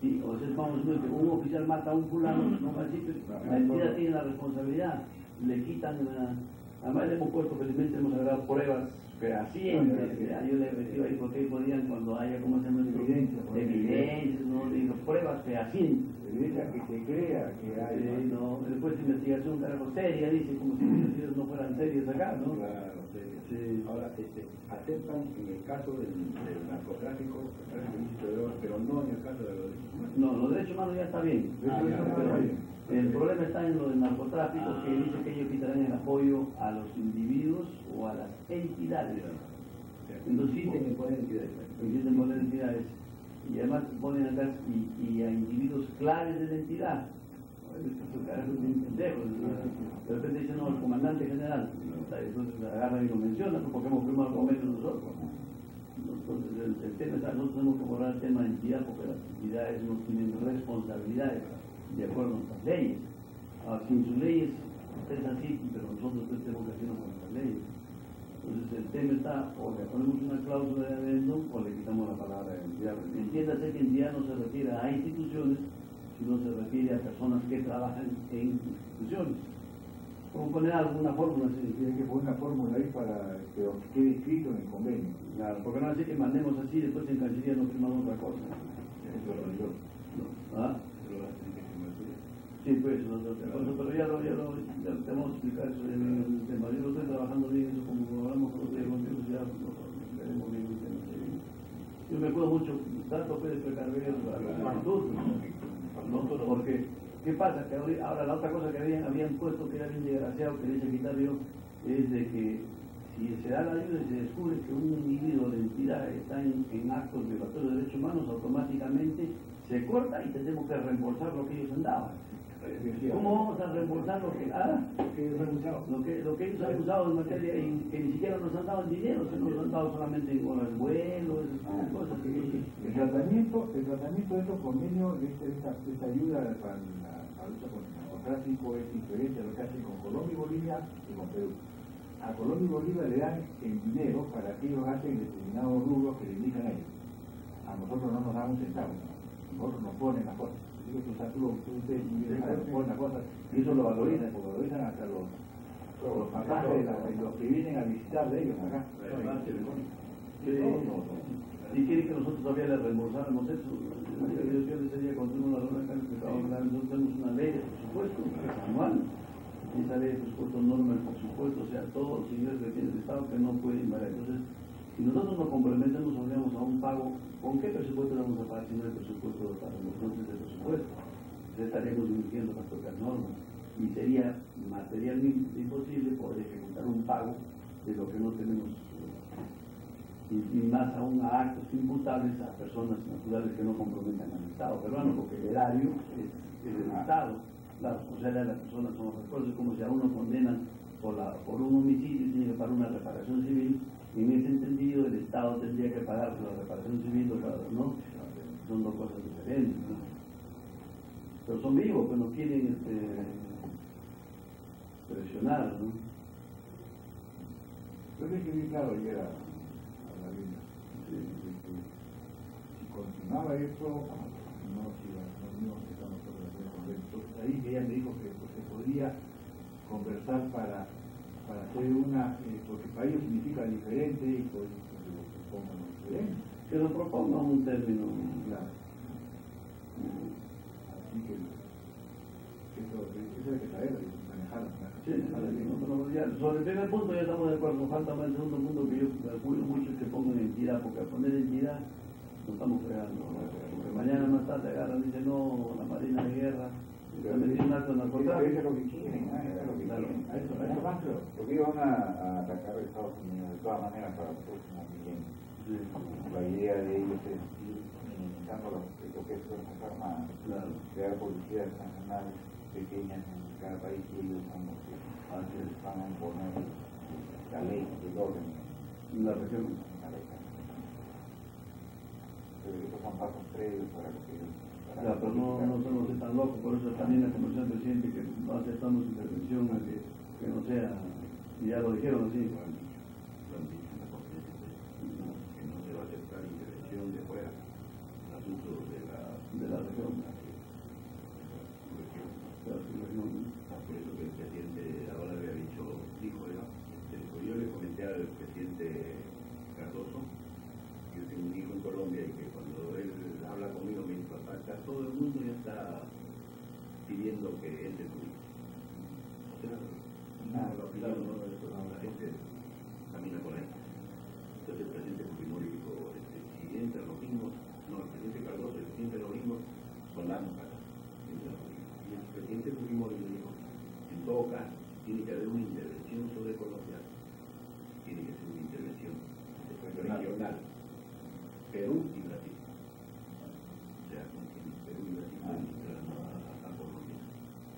Y, o sea, vamos a decir que un oficial mata a un fulano, no va a decir que la entidad tiene la responsabilidad, le quitan la... Además le hemos puesto, felizmente hemos agarrado pruebas fehacientes, ya, yo le metí ahí porque podían cuando haya, ¿cómo se llama? esto? Evidencia, ¿no? Evidencias, ¿no? Digo, pruebas fehacientes. Que se crea que hay. Sí, no, después de investigación carajo seria, dice, como si investigaciones no fueran serias acá, ¿no? Claro, sí. Sí. Ahora, este, aceptan en el caso del, del narcotráfico, el de drogas, pero no en el caso de los derechos humanos. No, los derechos humanos ya está bien. Ah, ya, Pero ya. El problema está en lo del narcotráfico, que dice que ellos quitarán el apoyo a los individuos o a las entidades. Entonces, sí que poner entidades. Empiezan a poner entidades y además ponen acá y, y a individuos claves de la entidad. ¿no? De repente dicen, no, el comandante general. Entonces agarran y lo mencionan pues, porque hemos firmado el convenio nosotros. Entonces el, el tema está, nosotros tenemos que borrar el tema de entidad porque las entidades no tienen responsabilidades de acuerdo a nuestras leyes. Ahora, sin sus leyes es así, pero nosotros pues, tenemos que hacerlo con nuestras leyes. Entonces el tema está, o le ponemos una cláusula de adendo o le quitamos la palabra entidad. Entiéndase que entidad no se refiere a instituciones, sino se refiere a personas que trabajan en instituciones. Como poner alguna fórmula. Tiene que poner una fórmula ahí para que quede escrito en el convenio. Claro, porque no así que mandemos así y después en Cancillería nos firmamos otra cosa. Eso lo digo. ¿Ah? Sí, pues, eso, pero ya lo, ya lo, ya te explicar eso en el tema. Yo lo estoy trabajando bien, eso como hablamos con días contigo, ya lo veremos bien el tema. Yo me acuerdo mucho, tanto Pérez Precarver, a adultos, ¿no? Porque, ¿qué pasa? Que ahora, la otra cosa que habían, habían puesto que era bien desgraciado, que quitar yo, es de que si se da la ayuda y se descubre que un individuo de entidad está en, en actos violatorios de derechos humanos, automáticamente se corta y tenemos que reembolsar lo que ellos han dado. ¿Cómo vamos a reembolsar lo que, ah, lo que, lo que ellos han usado en materia y que ni siquiera nos han dado en dinero, se nos han dado solamente en horas de vuelo, esas cosas que El tratamiento, el tratamiento de estos convenios, de esta, esta, esta ayuda para la, la lucha contra el narcotráfico es diferente a lo que hacen con Colombia y Bolivia y con Perú. A Colombia y Bolivia le dan el dinero para que ellos hacen determinados rubros que le indican a ellos. A nosotros no nos dan un centavo, nosotros nos ponen las cosas. Digo, ustedes cosas y eso lo valorizan, porque valorizan hasta los, los pasajes de, la- los que vienen a visitar de ellos acá. Y quieren que nosotros todavía le reembolsáramos eso. Yo, les decía cuando tuvimos la reunión acá nosotros tenemos una ley de presupuesto que es anual. Y esa ley de presupuesto norma el presupuesto, o sea, todos los ingresos que tiene el Estado que no pueden variar. Entonces, si nosotros nos comprometemos o obligamos a un pago, ¿con qué presupuesto vamos a pagar si no el presupuesto para los fondos del presupuesto? Estaríamos invirtiendo las propias normas. Y sería materialmente imposible poder ejecutar un pago de lo que no tenemos eh, y, y más aún a actos imputables a personas naturales que no comprometan al Estado peruano, porque el erario es, es del Estado, la responsabilidad de las personas son otras cosas, como si a uno condenan por, la, por un homicidio y tiene que pagar una reparación civil, en ese entendido el Estado tendría que pagar la reparación civil, o ¿no? Son dos cosas diferentes, ¿no? pero son vivos, pues no quieren este, presionar, ¿no? Yo dije bien claro ayer a, la Biblia, de que si continuaba esto, no se iba, no íbamos a nosotros en el convento. Ahí ella me dijo que pues, se podría conversar para, para hacer una, eh, porque para ellos significa diferente y pues que lo propongan diferente. Que nos propongan un término. Claro. Así que eso, eso hay que saberlo manejarlo. Sí, no, no, ya, sobre el primer punto ya estamos de acuerdo, falta más el segundo punto que yo calculo mucho es que pongan entidad, porque al poner entidad nos estamos fregando. ¿no? Porque mañana más tarde agarran y dicen, no, la Marina de Guerra, es lo que quieren, ah, es lo que quieren. A eso, a eso van, pero- Porque ellos van a, atacar a Estados Unidos de todas maneras para el próximo milenio. La idea de ellos es ir minimizando lo que es Fuerzas Armadas, crear policías nacionales pequeñas en cada país y ellos los que Así es. van a imponer la ley, el orden La región. la ley. Pero estos son pasos previos para lo que para Ya, pero no, no somos tan locos, por eso también la del Presidente que no aceptamos intervención a que, que no sea, y ya lo dijeron así. lo han dicho, lo han dicho en la conferencia de prensa, que no se va a aceptar intervención de fuera en asuntos de la, De la región. de la región. de la región. Por eso que el presidente ahora había dicho, dijo, ¿no? Este, pues yo le comenté al presidente Cardoso que yo tengo un hijo en Colombia y que cuando él habla conmigo me dice, papá, acá todo el mundo ya está pidiendo que entre turismo. O sea, Nada, la opinión, ¿no? Esto, no, la gente camina con él. Entonces el presidente Fujimori dijo, este, si entran los mismos, no, el presidente Cardoso, presidente de los mismos, son las para. Y el presidente Fujimori dijo, en todo caso, tiene que haber una intervención sobre Colombia, tiene que ser una intervención regional, Perú y Brasil. O sea, con que Perú y Brasil pueden entrar a, a Colombia,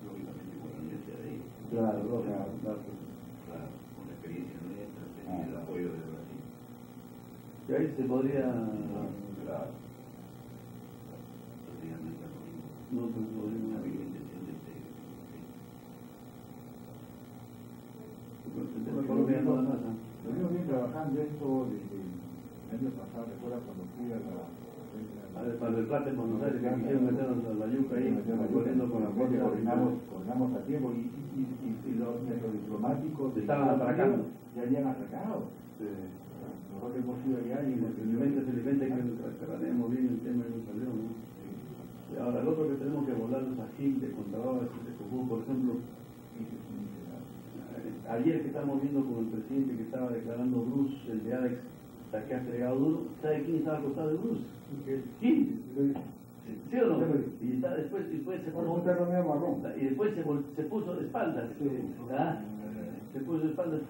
lógicamente con la anuencia de ellos. Claro, con la experiencia nuestra, Ah. y el apoyo de Brasil. Y ahí se podría, Claro. No se podría, Una viva intención de este. el tema colombiano nada más. ¿no? Lo vengo bien trabajando esto desde el año pasado, recuerda cuando fui a la... A ver, Para el plata en Buenos Aires, que quisieron meternos a la yuca ahí, corriendo con la coordinamos, coordinamos a tiempo y, y, y, y los, los diplomáticos de Estaban. Unidos ya habían atracado. Sí. Nosotros hemos ido allá y felizmente que trataremos bien el tema ¿no? Y ahora, el otro que tenemos que volar es a Gil de Contrabas, de por ejemplo, ayer que estamos viendo con el presidente que estaba declarando Bruce, el de Alex, la que ha fregado duro, ¿sabe quién estaba al costado de Bruce? Gil. ¿Sí o no? Y está después, después se puso, y después se, se puso de espaldas, ¿verdad? Se puso de espaldas,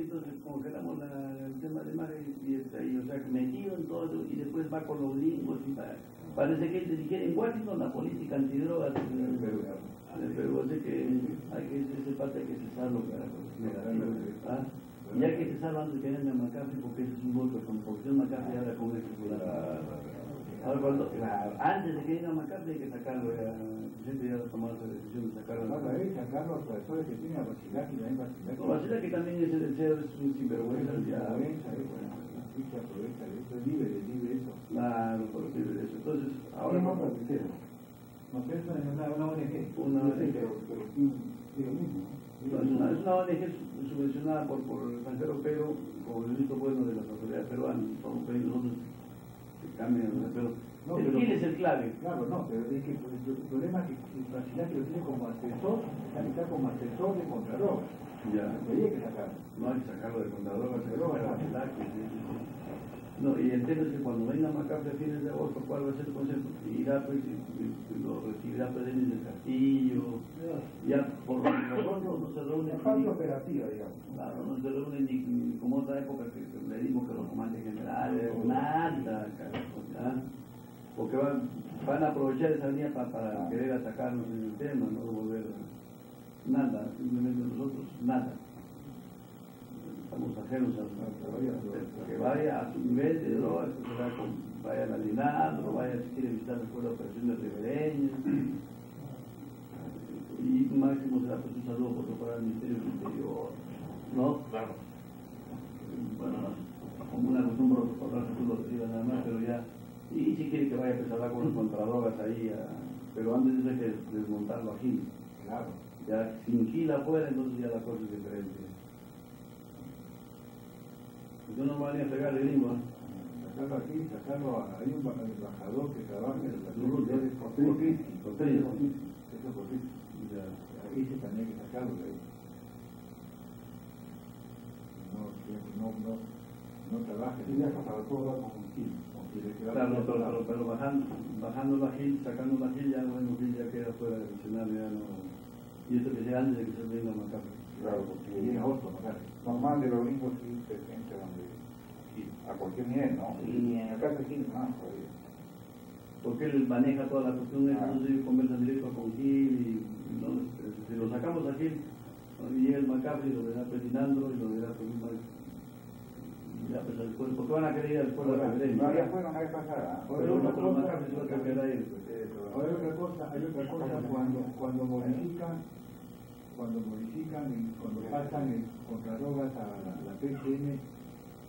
entonces congelamos la- el tema de mar y, está ahí, o sea, metido en todo, y después va con los lingos y pa- parece que él dijera en Washington la política antidrogas en el Perú, así que hay que, ese parte hay que cesarlo, carajo. Y hay que cesarlo antes que venga McCarthy porque ese es un porque si no McCarthy habla con el popular. Ahora, cuando, antes de que venga McCarthy hay que sacarlo, ya, el presidente ya tomado esa decisión de sacarlo. Ver, sacar los profesores que tienen a Bachilaki, también. No, que también es el cero, es un sinvergüenza, eh, bueno, así se aprovecha de esto, es libre, es libre eso. Claro, por que de eso. Entonces, Ahora no, pero primero. No sé, es una, una ONG. Una ONG. Pero, pero sí, sí, lo mismo. ¿no? No, es una, ONG su- subvencionada por, por el extranjero, pero con el visto bueno de las autoridades peruanas, nosotros que cambien, ¿no? pero No, pero- Gil es el clave. Claro, no, pero es que el, problema es que el Bachilaki lo tiene como asesor, está como asesor de contradrogas. Ya. Hay que sacarlo. No hay que sacarlo de contradrogas, se Drogas, droga ¿no? No, y el tema es que cuando venga McCarthy a fines de agosto, ¿cuál va a ser el concepto? Irá, pues, y, y- lo recibirá pues en el castillo, ya por nosotros no se reúne La parte operativa, digamos. Claro, no se reúne ni, ni como otra época que, le dimos que los comandantes generales, nada, carajo, ¿ya? Porque van, van a aprovechar esa línea pa- para querer atacarnos en el tema, no volver nada, simplemente nosotros nada. Extranjeros a- que vaya a su nivel de drogas, que vaya, al Alinandro, vaya si quiere visitar la escuela de operaciones ribereñas. Y máximo será pues un saludo por para el Ministerio del Interior, ¿no? Claro. Bueno, como una costumbre protocolar que tú lo recibas nada más, pero ya, y si quiere que vaya a hablar con los contradrogas ahí, a- pero antes hay que desmontarlo aquí. Claro. Ya sin Gil afuera, entonces ya la cosa es diferente. Yo no me voy a pegar de gringo, ¿eh? Sacarlo aquí, sacarlo a... Hay un ba- embajador que trabaja en la Ujú. de Cortés. Cortés. Eso es. Ahí sí también hay que sacarlo de ahí. No, no, no, no trabaja. Sí, ya para todo va con Gil. Claro, a pero, pero, bajando, bajando la Gil, sacando la Gil, ya bueno, Gil ya queda fuera del escenario, ya no. Y esto que sea antes de que se venga Macabre. Claro, porque Llega otro, Macabre. normal de los gringos sí se entra donde sí, a cualquier nivel, ¿no? Y en el caso de Chile, más todavía. Porque él maneja toda la cuestión, Ah. entonces ellos conversan directo con Gil y ¿no? si lo sacamos a Gil, y llega el Macabre y lo verá petinando y lo verá con un mal. y Ya, pues después, porque van a querer ir al pueblo Ahora, de No, ya fueron, hay pasada. Pues. Ahora hay otra cosa, hay otra cosa cuando, cuando modifican, cuando modifican cuando pasan el contradrogas a la, la PCM,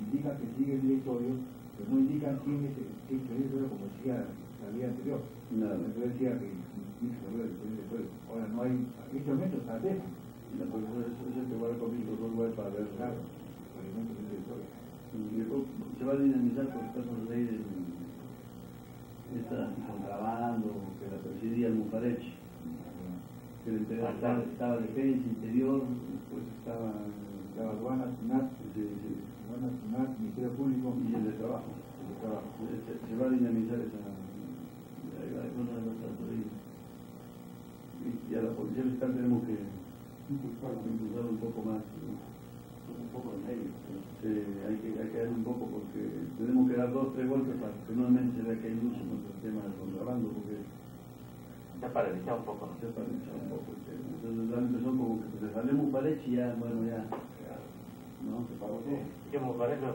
indican que sigue el directorio, pero no indican quién es el, directorio como decía la ley anterior. Nada. Entonces decía que. Ahora no hay, en este momento está dejan, Y la profesora es el que va a conmigo los dos web para ver. claro, por el momento del directorio. Y después se va a dinamizar por el caso de esta contrabando que la presidía el Mufarech, el interior estaba, estaba defensa, interior, después estaba Estaba aduanas, SUNAT, aduanas, SUNAT, Ministerio Público y el de trabajo. el de trabajo. Se, va a dinamizar esa bastante ahí. Y, y a la policía fiscal tenemos que impulsar un poco más, ¿no? Un poco de. Sí, hay que, hay que dar un poco porque tenemos que dar dos, tres golpes para que nuevamente se vea que hay luz en el tema del contrabando, porque Se paraliza un poco, ¿no? se paraliza un poco. Entonces la empezó como que se salió muy parechi y ya, bueno, ya, ¿no? Se pagó todo. Que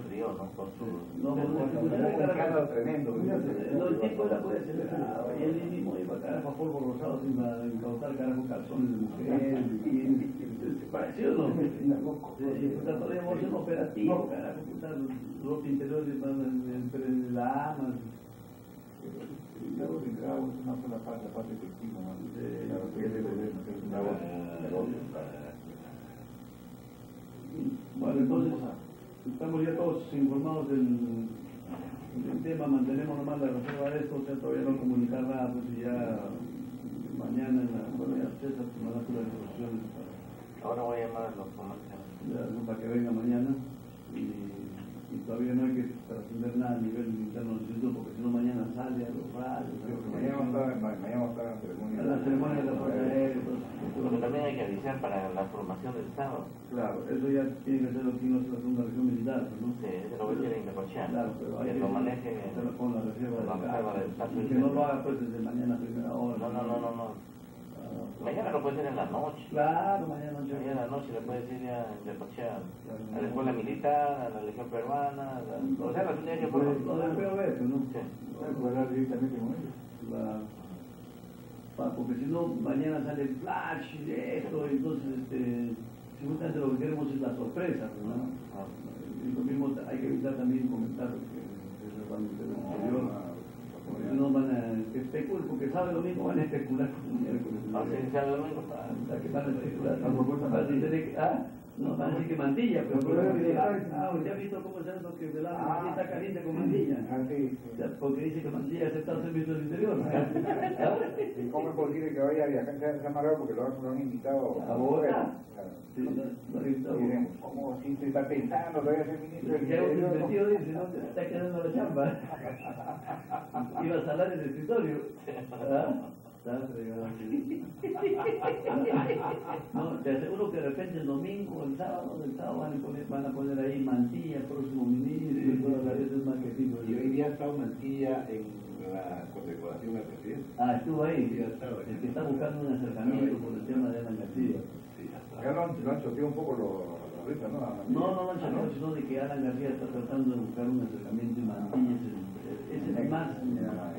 frío, ¿no? Por su... No, no, no, no, Un escándalo tremendo. No, el tipo era pues acelerado y él mismo iba carajo a polvo rosado sin incautar carajo calzones de mujer, ¿te pareció no? Sí, todavía hacer un operativo, carajo, ropa interior de la ama, Luego de grabo es una sola parte, la parte efectiva, ¿no? Claro, que es el gobierno, que es una voz, negocio. Bueno, entonces, estamos ya todos informados del, del tema, mantenemos nomás la reserva de esto, o sea, todavía no comunicar nada, pues y ya mañana, en la, bueno, ya César tomará las resoluciones para, Ahora voy a llamar a los comerciantes. ya, no para que venga mañana y, y todavía no hay que trascender nada a nivel interno del instituto porque si no mañana sale a los radios, Mañana vamos a estar, en la ceremonia. la ceremonia de la Fuerza Aérea, todo eso. Porque también hay que avisar para la formación del Estado. Claro, eso ya tiene que hacerlo aquí en nuestra segunda región militar, pues, ¿no? Sí, eso lo voy a que cochear. Claro, pero hay Que que lo maneje. con la reserva con la del reserva del Estado. Estado. Y que no lo haga pues desde mañana a primera hora. No, no, no, no, no. Mañana lo puede hacer en la noche. Claro, mañana noche. Mañana en la noche le puede decir ya de cochear a la escuela militar, a la legión peruana, a la- o sea, las unidades que Pues, del POV, pues, ¿no? Sí. Puedes hablar directamente con ellos. La- porque si no, mañana sale el flash y esto, y entonces, este, seguramente lo que queremos es la sorpresa, ¿no? Ah. Y lo mismo hay que evitar también comentar que es el interior. No van a que especulen, porque sabe lo mismo, van a especular con miércoles. Se sabe domingo. Sea, que van a especular. A propuesta para decir que, ah, no, van a decir que mantilla, pero, es ah, que- ah, ¿usted ha visto cómo se hace lo que de la mantilla está caliente con mantilla? Ah, sí. O sea, porque dice que mantilla ha aceptado el servicio del interior. ¿Y cómo es posible que vaya a viajar? Se ha amarrado porque lo han, lo han invitado ¿A Bogotá? Claro. Sí, ¿cómo si se está pensando todavía ser ministro del ¿Qué hago Interior? sin sentido? Dice, no, te está quedando la chamba. *laughs* Iba a salar el escritorio. Está fregado. *laughs* No, te aseguro que de repente el domingo, el sábado, el sábado van a poner, van a poner ahí mantilla, próximo ministro, y todas las veces más que fijo. Y hoy día está un mantilla en la condecoración al presidente. Ah, estuvo ahí. Sí, estaba. El que está buscando un acercamiento por el tema de Alan García. Sí. Ya lo han, lo han choteado un poco los, ahorita, ¿no? No, no, sino de que Alan García está tratando de buscar un acercamiento y Mantilla es el, es el más. El punto, ya va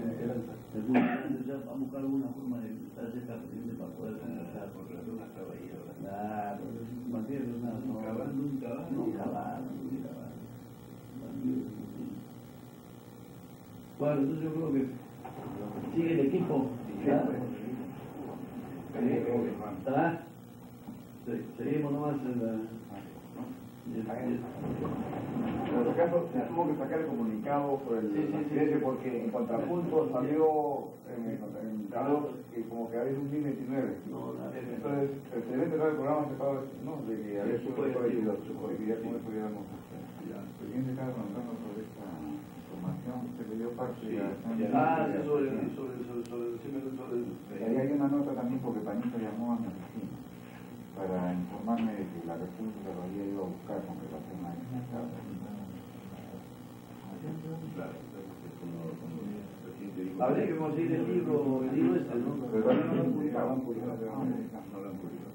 a buscar alguna forma de cerca del presidente para poder conversar. Por razón estaba ahí ahora. Claro, Mantilla es una. Nunca va, nunca va. Nunca va, nunca va. Bueno, entonces yo creo que sigue el equipo. ¿ya? ¿Está? Se- Seguimos nomás en la... En todo caso, se tuvo que sacar el comunicado por el Sí, sí, sí, porque en contrapunto salió en, en Carlos que como que había un 1029. No, la- Entonces, el presidente del programa se estaba no, de que había Su sido colectivo, su colectividad, con eso ya no El presidente estaba comentando sobre esta información, se le dio parte Sí, a ya. Ah, sí, sobre, sobre, sobre, sobre, sí, me- sobre, Ahí hay una nota también porque Panito llamó a mi oficina para informarme de que la República lo había ido a buscar con relación a esta. Habría que conseguir el libro, el libro este, ¿no? Pero no lo han publicado. No lo han publicado. No lo han publicado.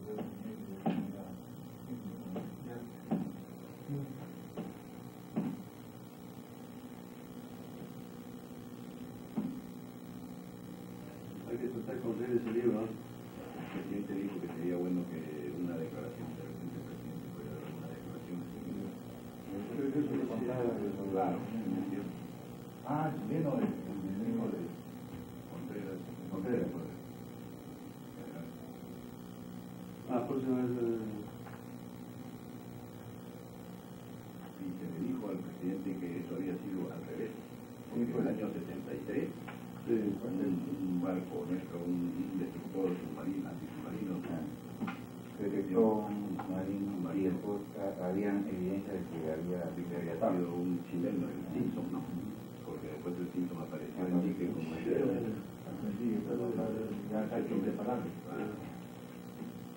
Hay que tratar de conseguir ese libro, ¿no? El presidente dijo que sería bueno que una declaración, de repente el presidente pueda dar una declaración de seguridad. Claro, ¿entiendes? Ah, chileno, el el hijo de Contreras. Contreras. Ah, próxima vez... eh, Y se le dijo al presidente que eso había sido al revés. Porque Sí, pues. en el año 73, Sí, cuando un, un barco nuestro, un, un destructor submarino, antisubmarino, detectó un marino y después ah, habían evidencia de que había que había sido un chileno, el Simpson, ¿no? Porque después el Simpson apareció en como Sí, pero ya está hecho preparado.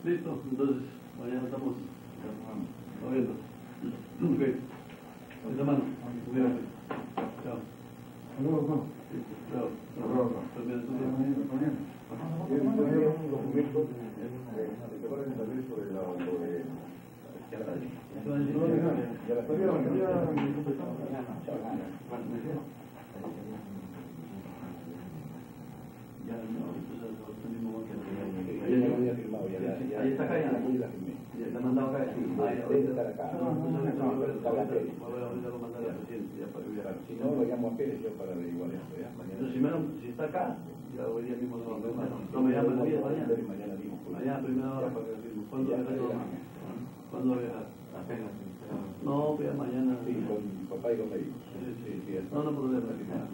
Listo, entonces, mañana estamos moviendo. Ok. Esta mano. Cuídate. Chao. Un documento que saber sobre la ya la Ya, entonces lo tenemos que Ya está está mandado acá. Ah, debe estar acá. No, no, no, no, no, no, Está la para si no, lo llamo a Pérez yo para. Pero si, está acá, ya hoy día mismo lo vamos a ver. No me el día mañana. Mañana mismo. pues. Mañana primera hora para que firme. ¿Cuándo Ya, viajas? ya, ¿Cuándo viajas? Apenas. No, pues mañana. Sí, con mi papá y con médicos. Sí, sí. sí. No, no problema. Ya.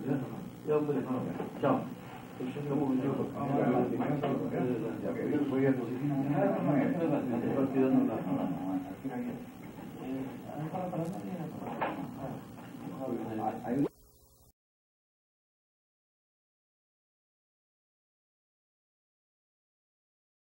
Chao. Hay